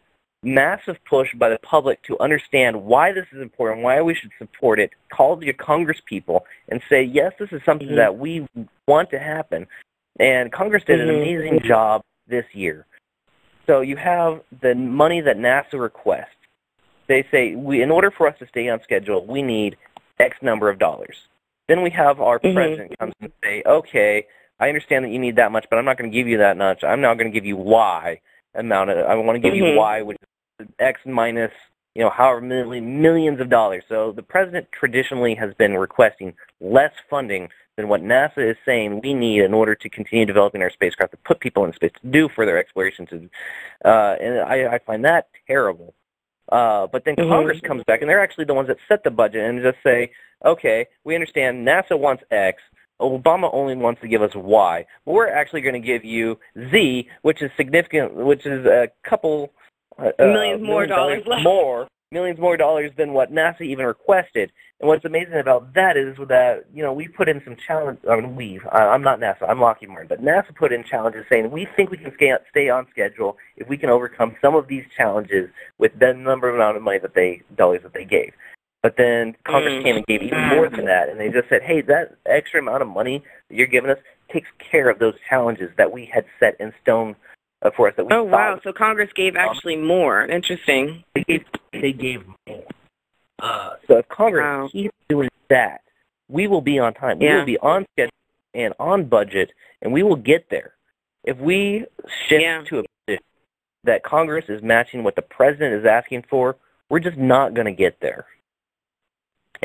massive push by the public to understand why this is important, why we should support it. Call the Congress people and say, yes, this is something Mhm. that we want to happen. And Congress did an Mhm. amazing job this year. So you have the money that NASA requests. They say, we, in order for us to stay on schedule, we need X number of dollars. Then we have our Mhm. president comes and say, okay, I understand that you need that much, but I'm not going to give you that much. I'm now going to give you Y amount of. I want to give Mhm. you Y, which is X minus, you know, however many millions of dollars. So the president traditionally has been requesting less funding than what NASA is saying we need in order to continue developing our spacecraft to put people in space to do further explorations. Uh, and I, I find that terrible. Uh, but then Mhm. Congress comes back, and they're actually the ones that set the budget and just say, okay, we understand NASA wants X. Obama only wants to give us Y. But we're actually going to give you Z, which is significant, which is a couple uh, Millions uh, more million dollars less. more, millions more dollars than what NASA even requested. And what's amazing about that is that you know we put in some challenge. I mean, we. I'm not NASA. I'm Lockheed Martin, but NASA put in challenges saying we think we can stay stay on schedule if we can overcome some of these challenges with the number of amount of money that they dollars that they gave. But then Congress Mm. came and gave even more than that, and they just said, "Hey, that extra amount of money that you're giving us takes care of those challenges that we had set in stone uh, for us." That we Oh wow! So Congress gave actually more. Interesting. they gave they gave more. Uh, so if Congress Wow. keeps doing that, we will be on time. We will be on schedule and on budget, and we will get there. If we shift Yeah. to a position that Congress is matching what the president is asking for, we're just not going to get there.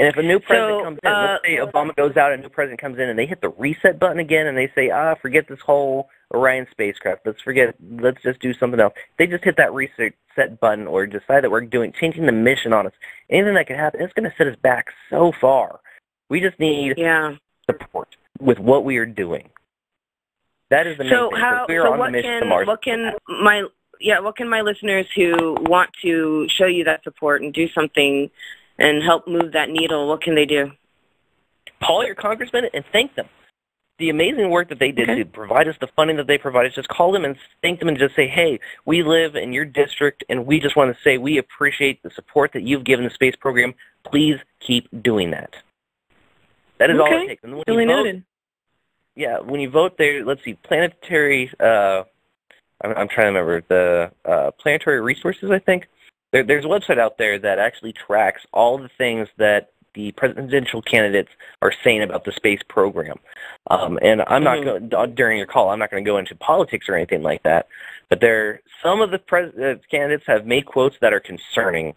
And if a new president So, comes in, uh, let's say Obama goes out, and a new president comes in, and they hit the reset button again, and they say, ah, forget this whole Orion spacecraft. Let's forget. Let's just do something else. They just hit that reset button, or decide that we're doing changing the mission on us. Anything that can happen, it's going to set us back so far. We just need Yeah. support with what we are doing. That is the main So thing. how? we are So on the mission to Mars. what can my yeah what can my listeners who want to show you that support and do something and help move that needle? What can they do? call your congressman and thank them. The amazing work that they did Okay. to provide us the funding that they provided, just call them and thank them and just say, hey, we live in your district and we just want to say we appreciate the support that you've given the space program. Please keep doing that. That is all Okay. it takes. And when Duly you vote, noted. yeah, when you vote there, let's see, planetary, uh, I'm, I'm trying to remember, the uh, planetary resources, I think. There, there's a website out there that actually tracks all the things that the presidential candidates are saying about the space program. Um, and I'm not Mhm. going during your call. I'm not going to go into politics or anything like that. But there, some of the pres- uh, candidates have made quotes that are concerning.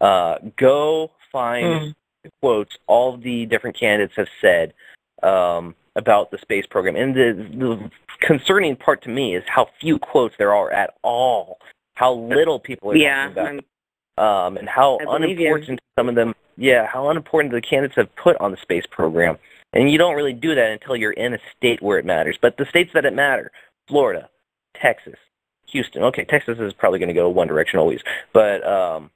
Uh, go find Mm. quotes all the different candidates have said um, about the space program. And the, the concerning part to me is how few quotes there are at all. How little people are Yeah. talking about um, and how believe you. unimportant some of them, yeah, how unimportant the candidates have put on the space program. And you don't really do that until you're in a state where it matters. But the states that it matter, Florida, Texas, Houston. Okay, Texas is probably going to go one direction always, but um,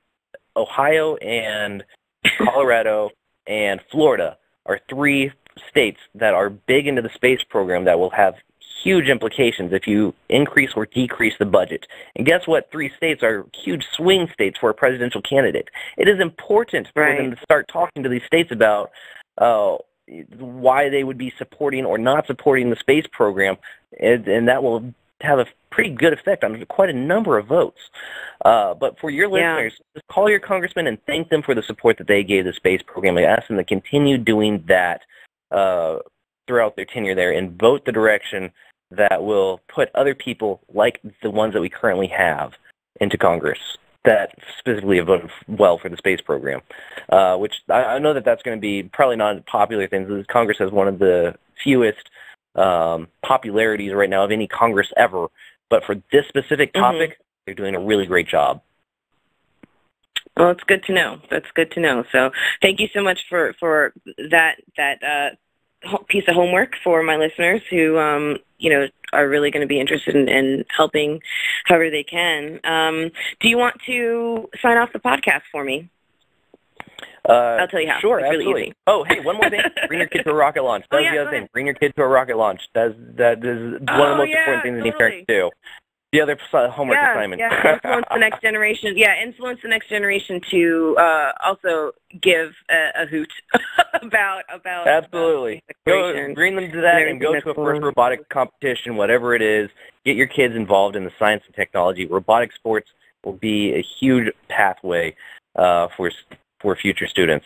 Ohio and Colorado and Florida are three states that are big into the space program that will have huge implications if you increase or decrease the budget. And guess what? Three states are huge swing states for a presidential candidate. It is important for Right. them to start talking to these states about uh, why they would be supporting or not supporting the space program, and, and that will have a pretty good effect on quite a number of votes. Uh, but for your Yeah. listeners, just call your congressman and thank them for the support that they gave the space program. and ask them to continue doing that uh, throughout their tenure there and vote the direction that will put other people like the ones that we currently have into Congress that specifically have voted well for the space program, uh, which I, I, know that that's going to be probably not a popular thing. Congress has one of the fewest um, popularities right now of any Congress ever, but for this specific mm-hmm. topic, mm-hmm. they're doing a really great job. Well, it's good to know. That's good to know. So, thank you so much for for that that uh, piece of homework for my listeners who um, you know are really going to be interested in, in helping however they can. Um, do you want to sign off the podcast for me? Uh, I'll tell you how. Sure, it's absolutely. Really oh, hey, one more thing. Bring your kid to a rocket launch. That's oh, yeah, the other thing. Bring your kid to a rocket launch. That's that is one oh, of the most yeah, important things totally. any parent can do. The other homework yeah, assignment. Yeah, influence the next generation. Yeah, influence the next generation to uh, also give a, a hoot about about absolutely. About go, bring them to that and go to a first robotic competition, whatever it is. Get your kids involved in the science and technology. Robotic sports will be a huge pathway uh, for for future students.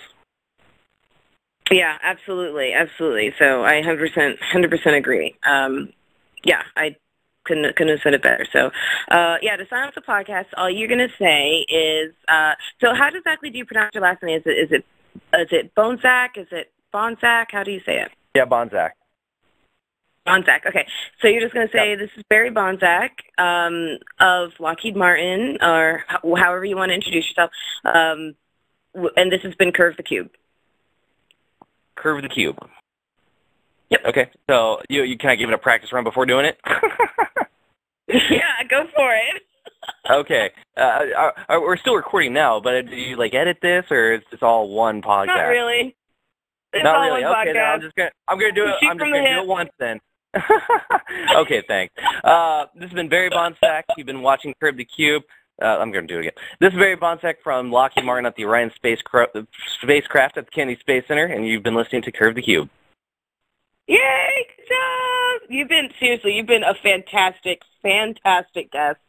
Yeah, absolutely, absolutely. So I 100% 100% agree. Um, yeah, I couldn't couldn't have said it better. So, uh, yeah, to sign up the podcast, all you're gonna say is, uh, so how exactly do you pronounce your last name? Is it is it is it Bohnsack? Is it Bohnsack? How do you say it? Yeah, Bohnsack. Bohnsack. Okay, so you're just gonna say yep. this is Barry Bohnsack um, of Lockheed Martin, or however you want to introduce yourself. Um, and this has been Curve the Cube. Curve the Cube. Yep. Okay. So you you can I give it a practice run before doing it? yeah, go for it. okay. Uh, are, are, we're still recording now, but do you like edit this, or is this all one podcast? Not really. It's Not really. okay, then I'm just gonna I'm gonna do it. Shoot I'm just gonna do it once then. okay, thanks. Uh, this has been Barry Bohnsack. You've been watching Curve the Cube. Uh, I'm going to do it again. This is Barry Bohnsack from Lockheed Martin at the Orion spacecraft, spacecraft at the Kennedy Space Center, and you've been listening to Curve the Cube. Yay! Good job! You've been seriously. You've been a fantastic, fantastic guest.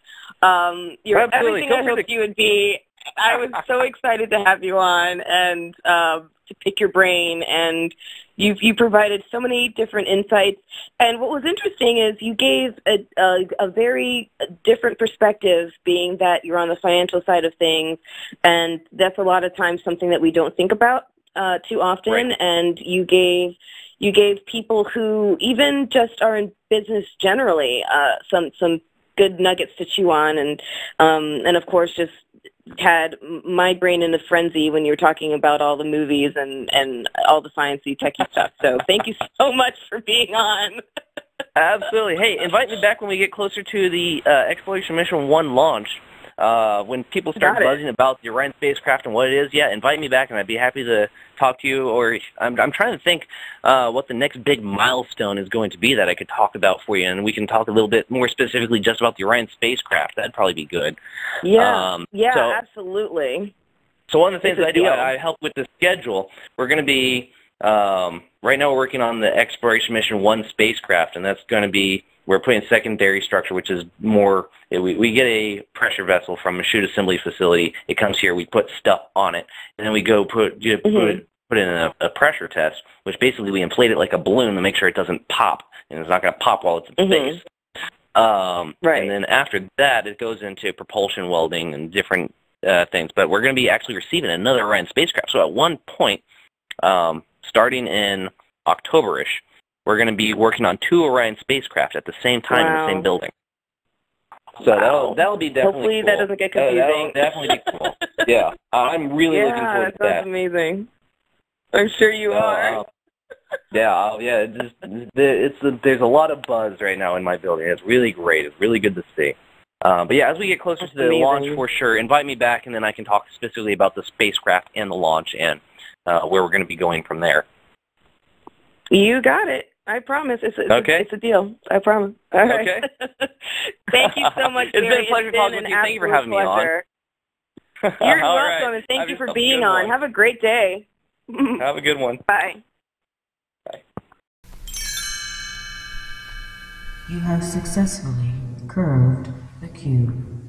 Um, you're Absolutely. everything I hoped you would be. I was so excited to have you on and uh, to pick your brain, and you've you provided so many different insights. And what was interesting is you gave a, a, a very different perspective, being that you're on the financial side of things, and that's a lot of times something that we don't think about uh, too often. Right. And you gave you gave people who even just are in business generally uh, some some good nuggets to chew on, and um, and of course just had my brain in a frenzy when you were talking about all the movies and and all the sciencey techie stuff. So thank you so much for being on. Absolutely. Hey, invite me back when we get closer to the uh, Exploration Mission One launch. Uh, when people start buzzing about the Orion spacecraft and what it is, yeah, invite me back, and I'd be happy to talk to you. Or I'm, I'm trying to think uh, what the next big milestone is going to be that I could talk about for you, and we can talk a little bit more specifically just about the Orion spacecraft. That'd probably be good. Yeah, um, yeah, so, absolutely. So one of the things that I do. I, I help with the schedule. We're going to be um, right now. We're working on the Exploration Mission One spacecraft, and that's going to be we're putting secondary structure, which is more. We, we get a pressure vessel from Michoud assembly facility. It comes here. We put stuff on it, and then we go put you Mhm. put put in a, a pressure test, which basically we inflate it like a balloon to make sure it doesn't pop, and it's not going to pop while it's in Mhm. space. Um, Right. And then after that, it goes into propulsion welding and different uh, things. But we're going to be actually receiving another Orion spacecraft. So at one point, um, starting in Octoberish, we're going to be working on two Orion spacecraft at the same time in the same building. So Wow. that'll that'll be definitely Hopefully cool. that doesn't get Uh, that'll confusing. definitely be cool. yeah, I'm really yeah, looking forward that to sounds that. amazing. I'm sure you Oh, are. wow. Yeah, yeah. It's just it's the, there's a lot of buzz right now in my building. It's really great. It's really good to see. Um, but yeah, as we get closer That's to the amazing. launch, for sure, invite me back, and then I can talk specifically about the spacecraft and the launch and uh, where we're going to be going from there. You got it. I promise. It's a, it's, Okay. a, it's a deal. I promise. All right. Okay. thank you so much. It's been a pleasure It's talking with you. Thank you for absolute having me on. pleasure. You're All welcome, right. and thank Have you for being on. one. Have a great day. Have a good one. Bye. Bye. You have successfully curved the cube.